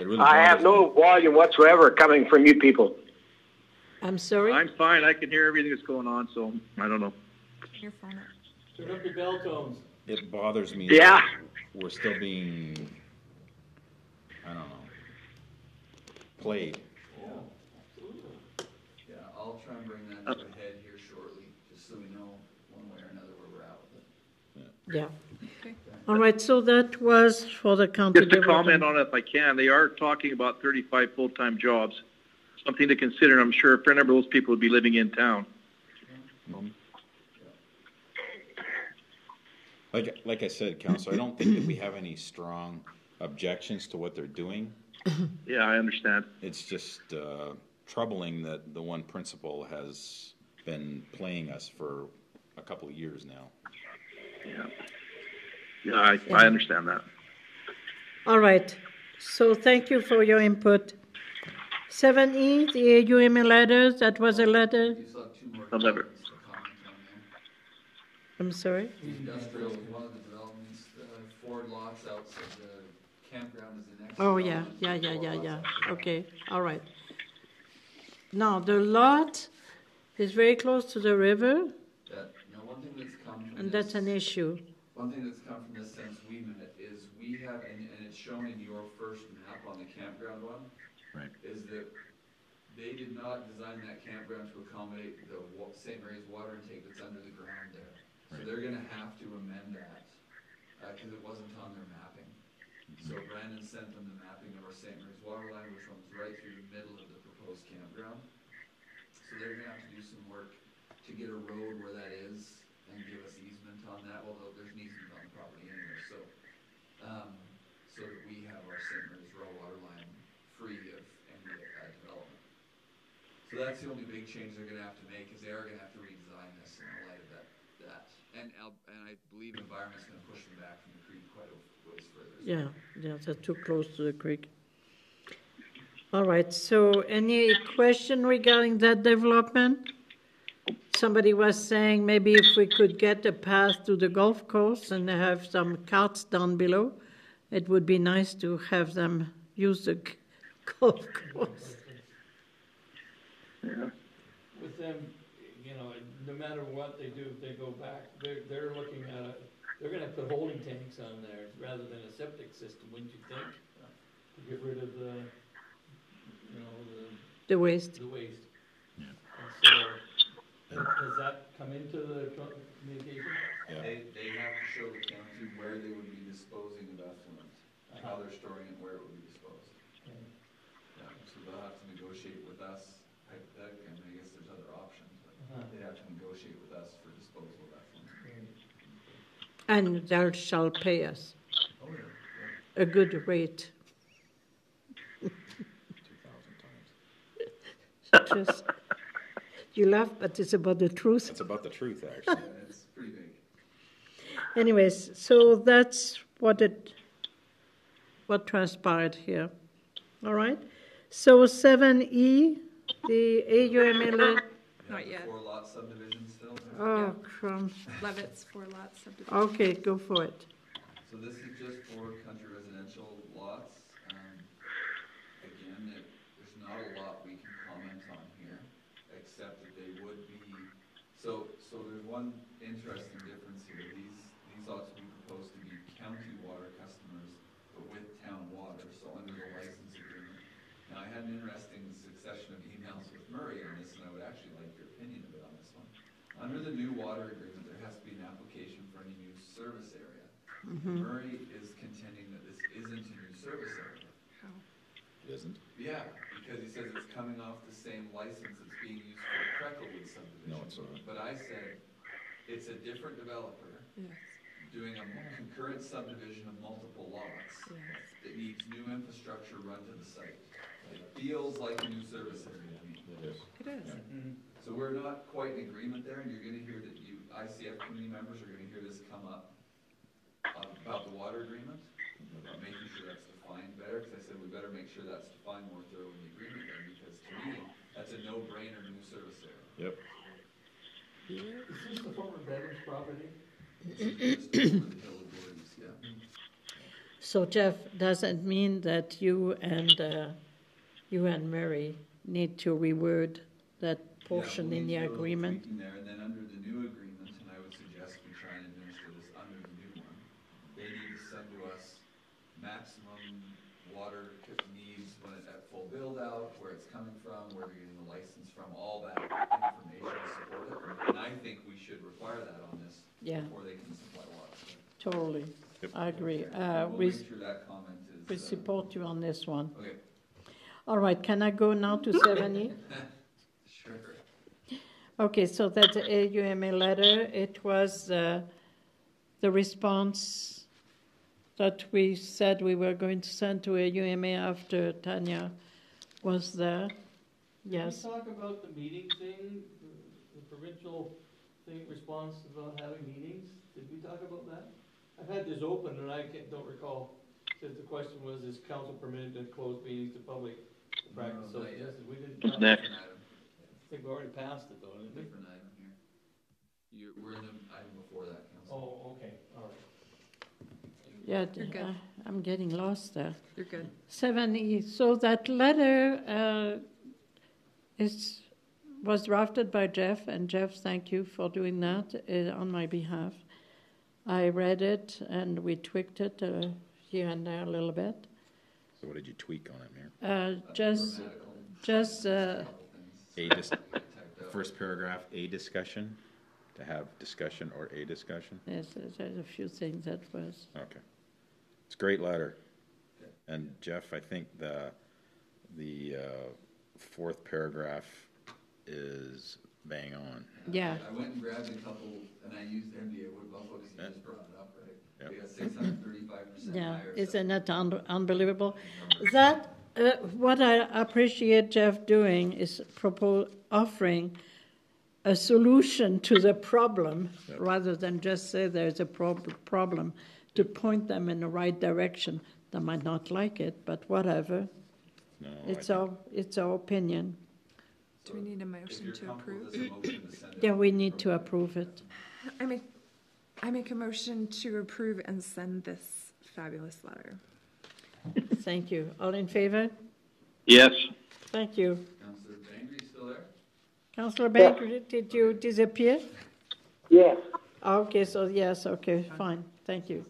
It really I have no me. volume whatsoever coming from you people. I'm sorry? I'm fine. I can hear everything that's going on, so I don't know. Your phone up. Turn up your bell tones. It bothers me. Yeah. We're still being, I don't know, played. Yeah, I'll try and bring that to a head here shortly, just so we know one way or another where we're at with it. Yeah. All right, so that was for the county Just to comment on it if I can, they are talking about thirty-five full-time jobs something to consider. I'm sure a fair number of those people would be living in town. Like, like I said, Council, I don't think that we have any strong objections to what they're doing. Yeah, I understand. It's just uh, troubling that the one principal has been playing us for a couple of years now. Yeah, yeah, I, I understand that. All right, so thank you for your input. Seven E, the AUMA letters, that was a letter, You still have two more I'll never- comments to comment on there. I'm sorry? The Industrial, one of the developments, the Ford lots outside the campground is the next. Oh, yeah, yeah, yeah, yeah, yeah, okay, all right. Now, the lot is very close to the river, That, now, one thing that's come from and that's an issue. One thing that's come from this since we met is we have, and, and it's shown in your first map on the campground one. Right. Is that they did not design that campground to accommodate the wa- St. Mary's water intake that's under the ground there. So Right. they're gonna have to amend that, uh, cause it wasn't on their mapping. So Brandon sent them the mapping of our St. Mary's water line, which runs right through the middle of the proposed campground. So they're gonna have to do some work to get a road where that is and give us easement on that, although there's an easement on the property anyway, so. Um, so that we have our St. Mary's raw water line free of any uh, development. So that's the only big change they're gonna have to make, is they are gonna have to redesign this in the light of that, that. And, and I believe environment's gonna push them back from the creek quite a ways further. Yeah, yeah, they're too close to the creek. All right, so any question regarding that development? Somebody was saying maybe if we could get a path to the golf course and have some carts down below, it would be nice to have them use the golf course. Yeah. With them, you know, no matter what they do, if they go back, they're, they're looking at a, they're gonna put holding tanks on there rather than a septic system, wouldn't you think? To get rid of the, you know, the The waste. the waste. Yeah. And so, has that come into the communication? Yeah. They, they have to show the county where they would be disposing of effluent, how they're storing it, where it would be disposed. Okay. Yeah, so they'll have to negotiate with us, hypothetically, I mean, I guess there's other options, Uh-huh. but they'd have to negotiate with us for disposal of effluent. And they shall pay us Oh, yeah, yeah. a good rate. Two thousand times. Just, you laugh, but it's about the truth. It's about the truth, actually. Yeah, it's pretty big. Anyways, so that's what it, what transpired here. All right? So seven E, the AUMA, Not yet. Four lot subdivision still? oh, crumbs. Levitt's four lot subdivision. Okay, go for it. So this is just for country residential lots. Um, again, it, there's not a lot we can comment on here, except that they would be, so, so there's one interesting difference here. These, these ought to be proposed to be county water customers, but with town water, so under the license agreement. Now, I had an interesting succession of emails with Murray on this, and I would actually like your opinion of it on this one. Under the new water agreement, there has to be an application for any new service area. Mm-hmm. Murray is contending that this isn't a new service area. How? It isn't? Yeah, because he says it's coming off the same license that's being used for the Crecklewood subdivision. No, it's not. But I said, it's a different developer Yes, doing a concurrent subdivision of multiple lots yes. that needs new infrastructure run to the site. It feels like a new service area to me. It is. It is. Mm-hmm. So we're not quite in agreement there, and you're gonna hear that you, ICF community members are gonna hear this come up about the water agreement, about making sure that's defined better, because I said we better make sure that's defined more thoroughly in the agreement then, because to me, that's a no-brainer new service area. Yep. Is this the former Veterans property? Just over the hill of Voorhees, yeah. So Jeff, does it mean that you and, uh, you and Mary need to reword that portion in the need to do a little agreement? there, and then under the new agreement, and I would suggest we try and administer this under the new one, they need to send to us maximum water c- needs when it, at full build-out, where it's coming from, where they're getting the license from, all that information to support it. And I think we should require that on this Yeah, before they can supply water. totally. Yep. I agree. And Uh, We'll we, make sure that comment we is, uh, support you on this one. okay. All right, can I go now to seven E? Sure. Okay, so that's a UMA letter. It was uh, the response that we said we were going to send to AUMA after Tanya was there. Yes. Can we talk about the meeting thing, the- the provincial thing, response about having meetings? Did we talk about that? I've had this open and I can't, don't recall, since the question was, is council permitted to close meetings to public practice? No, So not yet. yes, we didn't. What's next? I think we already passed it though, didn't we? different item here. You're, we're in the item before that, council. Oh, okay, all right. Yeah, You're good. I- I'm getting lost there. You're good. Seven E, so that letter uh, is, was drafted by Jeff, and Jeff, thank you for doing that uh, on my behalf. I read it and we tweaked it uh, here and there a little bit. So what did you tweak on it, Mayor? Uh, Just, just, uh, A dis- that get typed out. first paragraph, a discussion, to have discussion or a discussion? yes, there's a few things that was, Okay. It's a great letter. And Jeff, I think the, the uh, fourth paragraph is bang on. yeah. I went and grabbed a couple, and I used MDA Wood Buffalo, because you just brought it up, right? Yep. We got six hundred thirty-five percent Yeah, higher. isn't it un- unbelievable? That, uh, what I appreciate Jeff doing is propose, offering a solution to the problem rather than just say there's a prob- problem, to point them in the right direction. They might not like it, but whatever. No, It's our, it's our opinion. Do we need a motion to approve? with this, a motion to send it Yeah, we need to approve. approve it. I make, I make a motion to approve and send this fabulous letter. Thank you. All in favor? Yes. Thank you. Counselor Bengry, still there? Councillor Baker, did you disappear? Yes. Okay, so yes, okay, fine, thank you.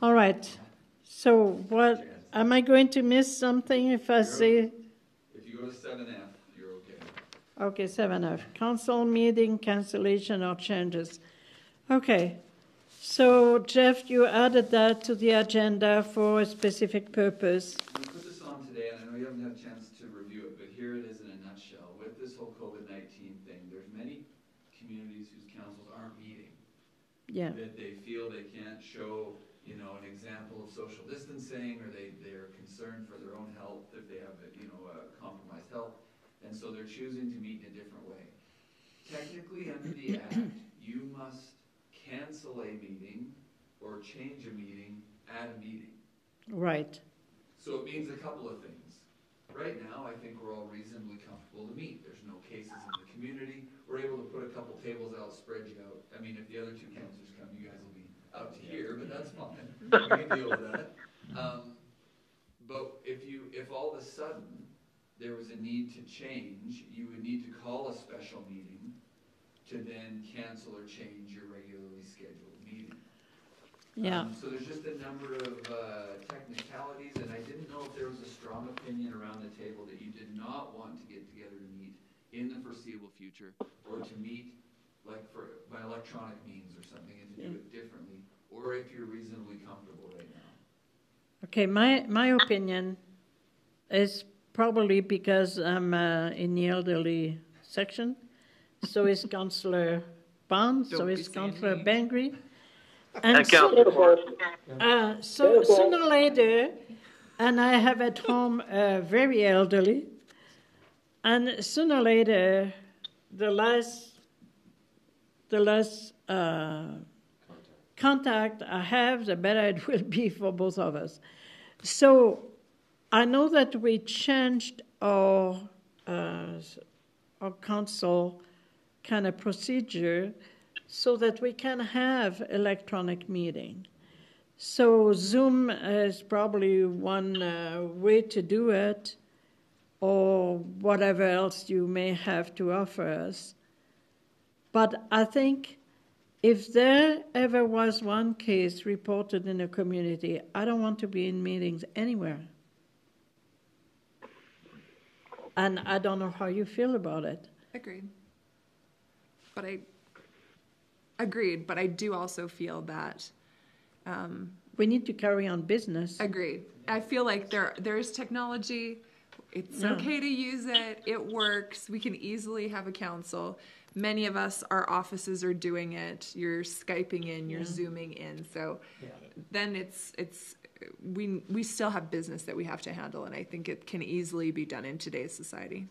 All right, so what, am I going to miss something if I say, If you go to seven F, you're okay. Okay, seven F, council meeting cancellation or changes? Okay, so Jeff, you added that to the agenda for a specific purpose. We put this on today, and I know you haven't had a chance to review it, but here it is in a nutshell. With this whole COVID-19 thing, there's many communities whose councils aren't meeting. Yeah, That they feel they can't show, you know, an example of social distancing, or they, they're concerned for their own health if they have, you know, a compromised health. And so they're choosing to meet in a different way. Technically, under the act, you must cancel a meeting or change a meeting at a meeting. right, So it means a couple of things. Right now, I think we're all reasonably comfortable to meet. There's no cases in the community. We're able to put a couple tables out, spread you out. I mean, if the other two counselors come, you guys will be out to here, but that's fine. We can deal with that. Um, but if you, if all of a sudden there was a need to change, you would need to call a special meeting to then cancel or change your regularly scheduled meeting. yeah. Um, So there's just a number of uh, technicalities, and I didn't know if there was a strong opinion around the table that you did not want to get together to meet in the foreseeable future, or to meet like for, by electronic means or something, and to do it differently, or if you're reasonably comfortable right now. Okay, my, my opinion is probably because I'm uh, in the elderly section. So is Councillor Bond, so is saying Councillor me. Bengry. And And so, uh, so sooner or later, and I have at home uh, very elderly, and sooner or later, the less, the less uh, contact I have, the better it will be for both of us. So I know that we changed our uh, our council kind of procedure so that we can have electronic meeting. So Zoom is probably one uh, way to do it, or whatever else you may have to offer us. But I think if there ever was one case reported in a community, I don't want to be in meetings anywhere. And I don't know how you feel about it. Agreed. But I, agreed, but I do also feel that, um, We need to carry on business. agreed. I feel like there, there is technology, It's No. okay to use it. It works. We can easily have a council. Many of us, our offices are doing it. You're Skyping in, you're Zooming in. So then it's it's we we still have business that we have to handle, and I think it can easily be done in today's society.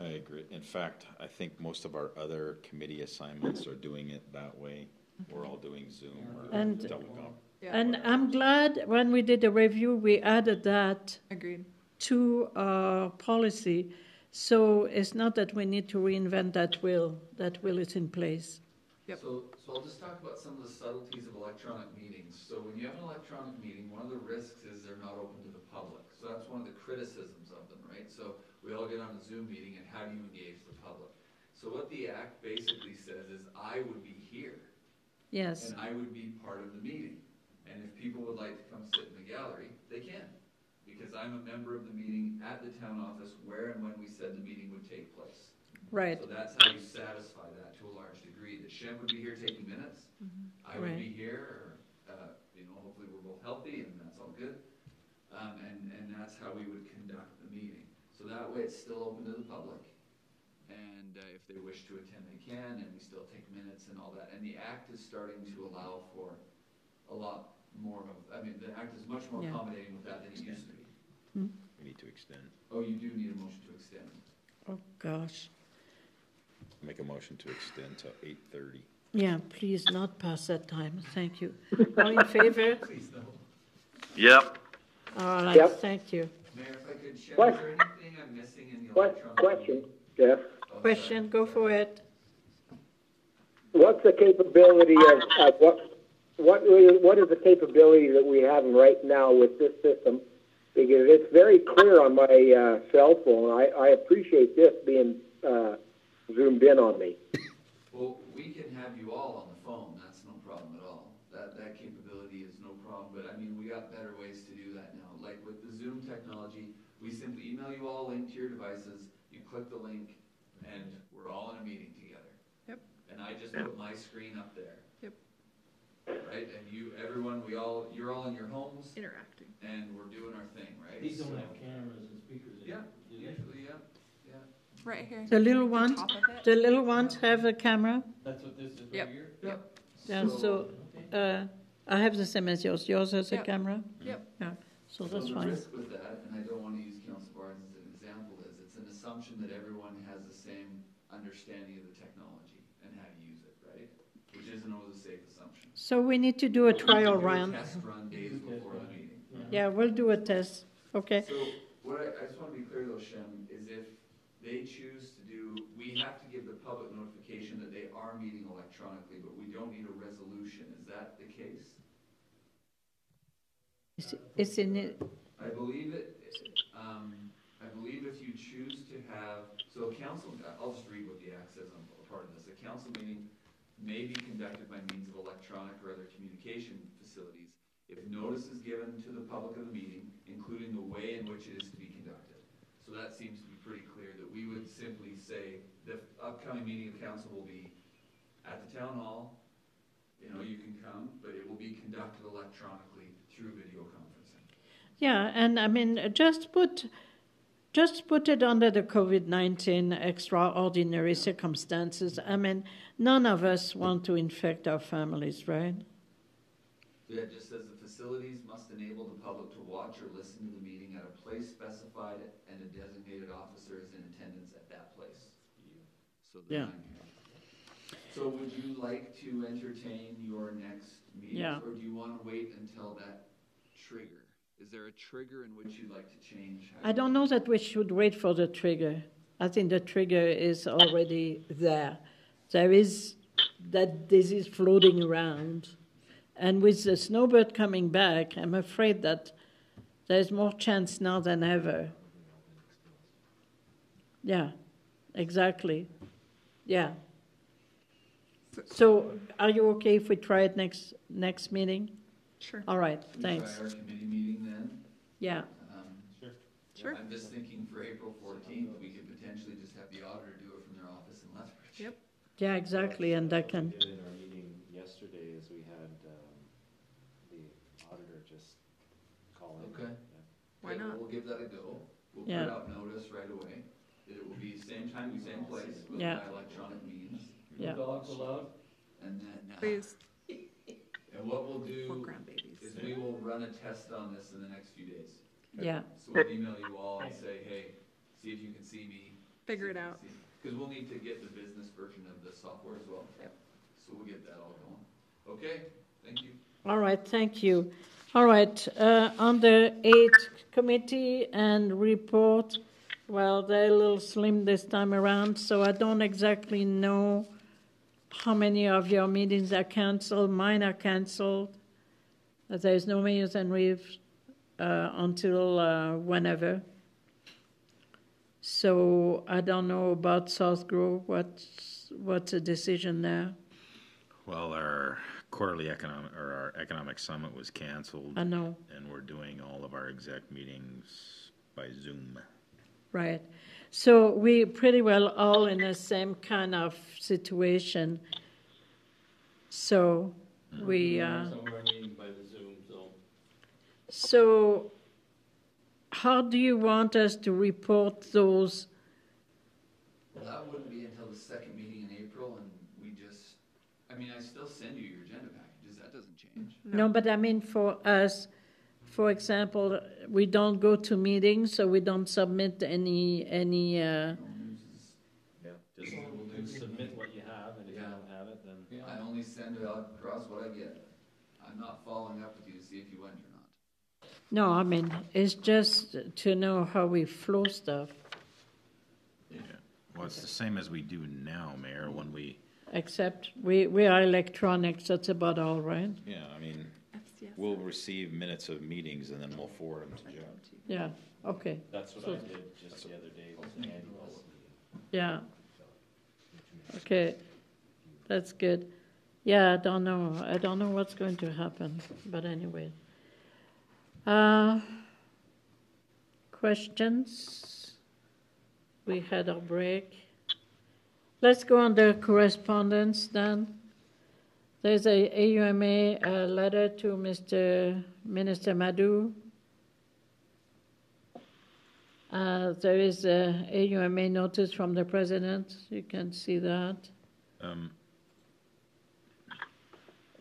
I agree. In fact, I think most of our other committee assignments are doing it that way. Mm-hmm. We're all doing Zoom or And- telecom. And I'm glad when we did the review, we added that Agreed. to our policy. So it's not that we need to reinvent that will, that will is in place. Yep. So, so I'll just talk about some of the subtleties of electronic meetings. So when you have an electronic meeting, one of the risks is they're not open to the public. So that's one of the criticisms of them, right? So we all get on a Zoom meeting and how do you engage the public? So what the act basically says is I would be here Yes, and I would be part of the meeting. And if people would like to come sit in the gallery, they can. Because I'm a member of the meeting at the town office where and when we said the meeting would take place. right. So that's how you satisfy that to a large degree, that Shem would be here taking minutes, I would be here, or, uh, you know, hopefully we're both healthy and that's all good. Um, and, and that's how we would conduct the meeting. So that way it's still open to the public. And, uh, if they wish to attend, they can, and we still take minutes and all that. And the act is starting to allow for a lot more of, I mean, the act is much more Yeah. accommodating with that than it used to be. We need to extend. Oh, you do need a motion to extend. Oh, gosh. Make a motion to extend till eight thirty. Yeah, please not pass that time. Thank you. All in favor? Please. Yep. All right, Yep. thank you. Mayor, if I could, Shem, What? is there anything I'm missing in the Que- electronic? Question, Jeff. Oh, Question, go for it. What's the capability of, of what, what, is- what is the capability that we have right now with this system? Because it's very clear on my uh, cell phone. I, I appreciate this being uh, zoomed in on me. Well, we can have you all on the phone, that's no problem at all. That, that capability is no problem, but I mean, we got better ways to do that now. Like with the Zoom technology, we simply email you all a link to your devices, you click the link, and we're all in a meeting together. Yep. And I just put my screen up there. Yep. Right, and you, everyone, we all, you're all in your homes, Interacting. and we're doing our thing, right? These don't So- have cameras and speakers in Yeah, them, do they? usually, yeah, yeah. Right here. The little ones, top of it. the little ones have a camera? That's what this is Yep. right here? Yep. Yeah, so, uh, I have the same as yours. Yours has a Yep. camera? Yep. Yeah, so So that's the fine. risk with that, and I don't wanna use Council Barns as an example, is it's an assumption that everyone has the same understanding of the technology and how to use it, right? Which isn't always a safe assumption. So we need to do a We need to trial do a. Test run days before the meeting. Yeah, we'll do a test, okay? So, what I, I just wanna be clear though, Shem, is if they choose to do, we have to give the public notification that they are meeting electronically, but we don't need a resolution, is that the case? It's- It's in, it. I believe it, um, I believe if you choose to have, so a council, I'll just read what the act says on a part of this. A council meeting may be conducted by means of electronic or other communication facilities if notice is given to the public of the meeting, including the way in which it is to be conducted. So that seems to be pretty clear, that we would simply say, the upcoming meeting of council will be at the town hall, you know, you can come, but it will be conducted electronically through video conferencing. yeah, and I mean, just put, just put it under the COVID-19 extraordinary circumstances. I mean, none of us want to infect our families, right? Yeah, just says facilities must enable the public to watch or listen to the meeting at a place specified and a designated officer is in attendance at that place. So Yeah. So would you like to entertain your next meeting? Yeah. Or do you wanna wait until that trigger? Is there a trigger in which you'd like to change? I don't know that we should wait for the trigger. I think the trigger is already there. There is that disease floating around. And with the snowbird coming back, I'm afraid that there's more chance now than ever. Yeah, exactly. Yeah. So are you okay if we try it next, next meeting? Sure. All right, We thanks. Try our committee meeting then? Yeah, Um, Sure. I'm just thinking for April fourteenth, we could potentially just have the auditor do it from their office in Lethbridge. Yep. yeah, exactly, and that can, we did in our meeting yesterday is we had, um, the auditor just call in. Okay. Yeah. Why not? We'll give that a go. We'll Yeah. put out notice right away. It will be same time, same place, but Yeah. by electronic means. Yeah. Dogs allowed? And then, uh, Please, and what we'll for do grandbabies. is we will run a test on this in the next few days. Yeah, So we'll email you all and say, hey, see if you can see me. Figure it out. Because we'll need to get the business version of the software as well. Yep. So we'll get that all going. Okay, thank you. all right, thank you. All right, uh, on the eight committee and report, well, they're a little slim this time around, so I don't exactly know how many of your meetings are canceled. Mine are canceled. There's no meetings and Reeves uh, until uh, whenever. So I don't know about SouthGrow. What's what's the decision there? Well, our quarterly economic, or our economic summit was canceled, I know. and we're doing all of our exec meetings by Zoom. Right. So we pretty well all in the same kind of situation. So we, uh, Some of our meetings by the Zoom, so. so how do you want us to report those? Well, that wouldn't be until the second meeting in April and we just, I mean, I still send you your agenda packages, that doesn't change. No, but I mean for us, for example, we don't go to meetings, so we don't submit any, any, uh, No news is, Just We'll do- submit what you have, and if you don't have it, then. I only send it out across what I get. I'm not following up with you to see if you went or not. no, I mean, it's just to know how we flow stuff. Yeah, Well, it's the same as we do now, Mayor, when we, Except we, we are electronics, that's about all, right? yeah, I mean, FCS. we'll receive minutes of meetings and then we'll forward them to Joe. Yeah, okay, That's what I did just the other day with annuals. yeah. Okay, that's good. Yeah, I don't know, I don't know what's going to happen, but anyway. Uh, questions? We had our break. Let's go on the correspondence then. There's a AUMA uh, letter to Mr. Minister Madu. Uh, There is a AUMA notice from the president, you can see that. Um,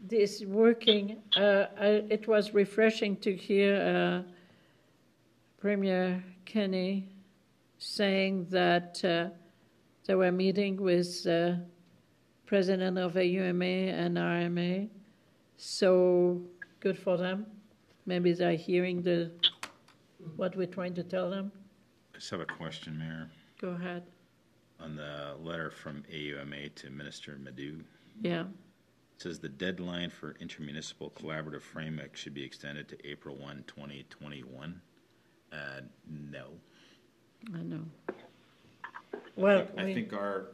This working, uh, I- it was refreshing to hear uh, Premier Kenney saying that uh, they were meeting with uh, president of AUMA and RMA. So good for them. Maybe they're hearing the, what we're trying to tell them. I just have a question, Mayor, Go ahead. on the letter from AUMA to Minister Madu. Yeah, It says the deadline for intermunicipal collaborative framework should be extended to April 1, 2021. Uh, no. I know. Well, I we- think our,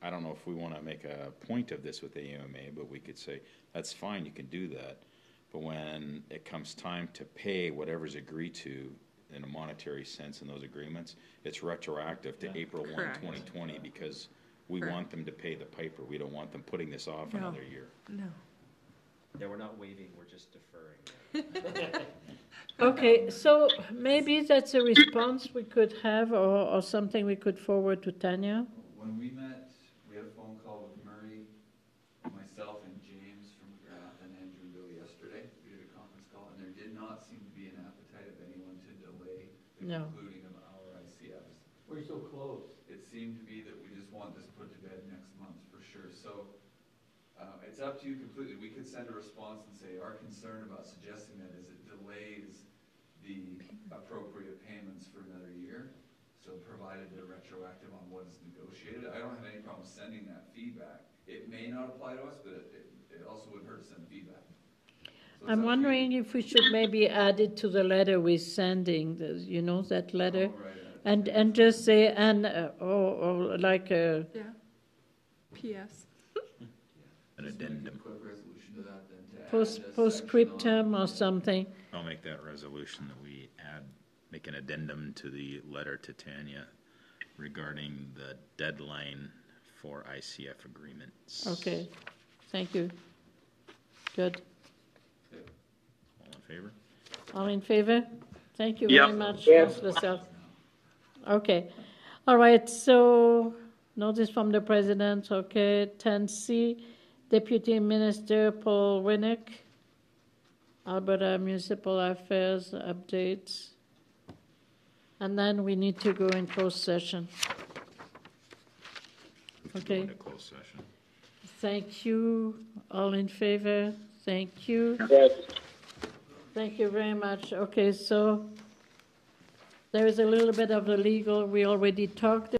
I don't know if we want to make a point of this with AUMA, but we could say, that's fine, you can do that. But when it comes time to pay whatever's agreed to in a monetary sense in those agreements, it's retroactive to April 1, Correct. 2020, because we Correct. want them to pay the piper. We don't want them putting this off No. another year. No. Yeah, we're not waiving, we're just deferring. Okay, so maybe that's a response we could have or, or something we could forward to Tanya. When we met, we had a phone call with Murray, myself and James from Magrath and Andrew and Bill yesterday. We did a conference call and there did not seem to be an appetite of anyone to delay the No. concluding of our ICFs. We're so close. It seemed to be that we just want this put to bed next month for sure. So, uh, it's up to you completely. We could send a response and say, our concern about suggesting that is it delays the appropriate payments for another year. So provided they're retroactive on what is negotiated, I don't have any problem sending that feedback. It may not apply to us, but it, it, it also wouldn't hurt to send feedback. So I'm wondering if we should maybe add it to the letter we're sending, the- you know, that letter? All right, And, and just say, and, uh, or, or like, a. Yeah. P.S. An just make a addendum. Quick resolution to that then to add post, postscriptum or something. I'll make that resolution that we add, make an addendum to the letter to Tanya regarding the deadline for ICF agreements. Okay, thank you. Good. All in favor? All in favor? Thank you Yep. very much, Yes. Councillor Selk. Okay. All right, so notice from the president, okay. Ten C, Deputy Minister Paul Wynnyk. Alberta Municipal Affairs updates. And then we need to go in closed session. Okay. Into closed session. Thank you. All in favor? Thank you. Yes. Thank you very much. Okay, so there is a little bit of the legal, we already talked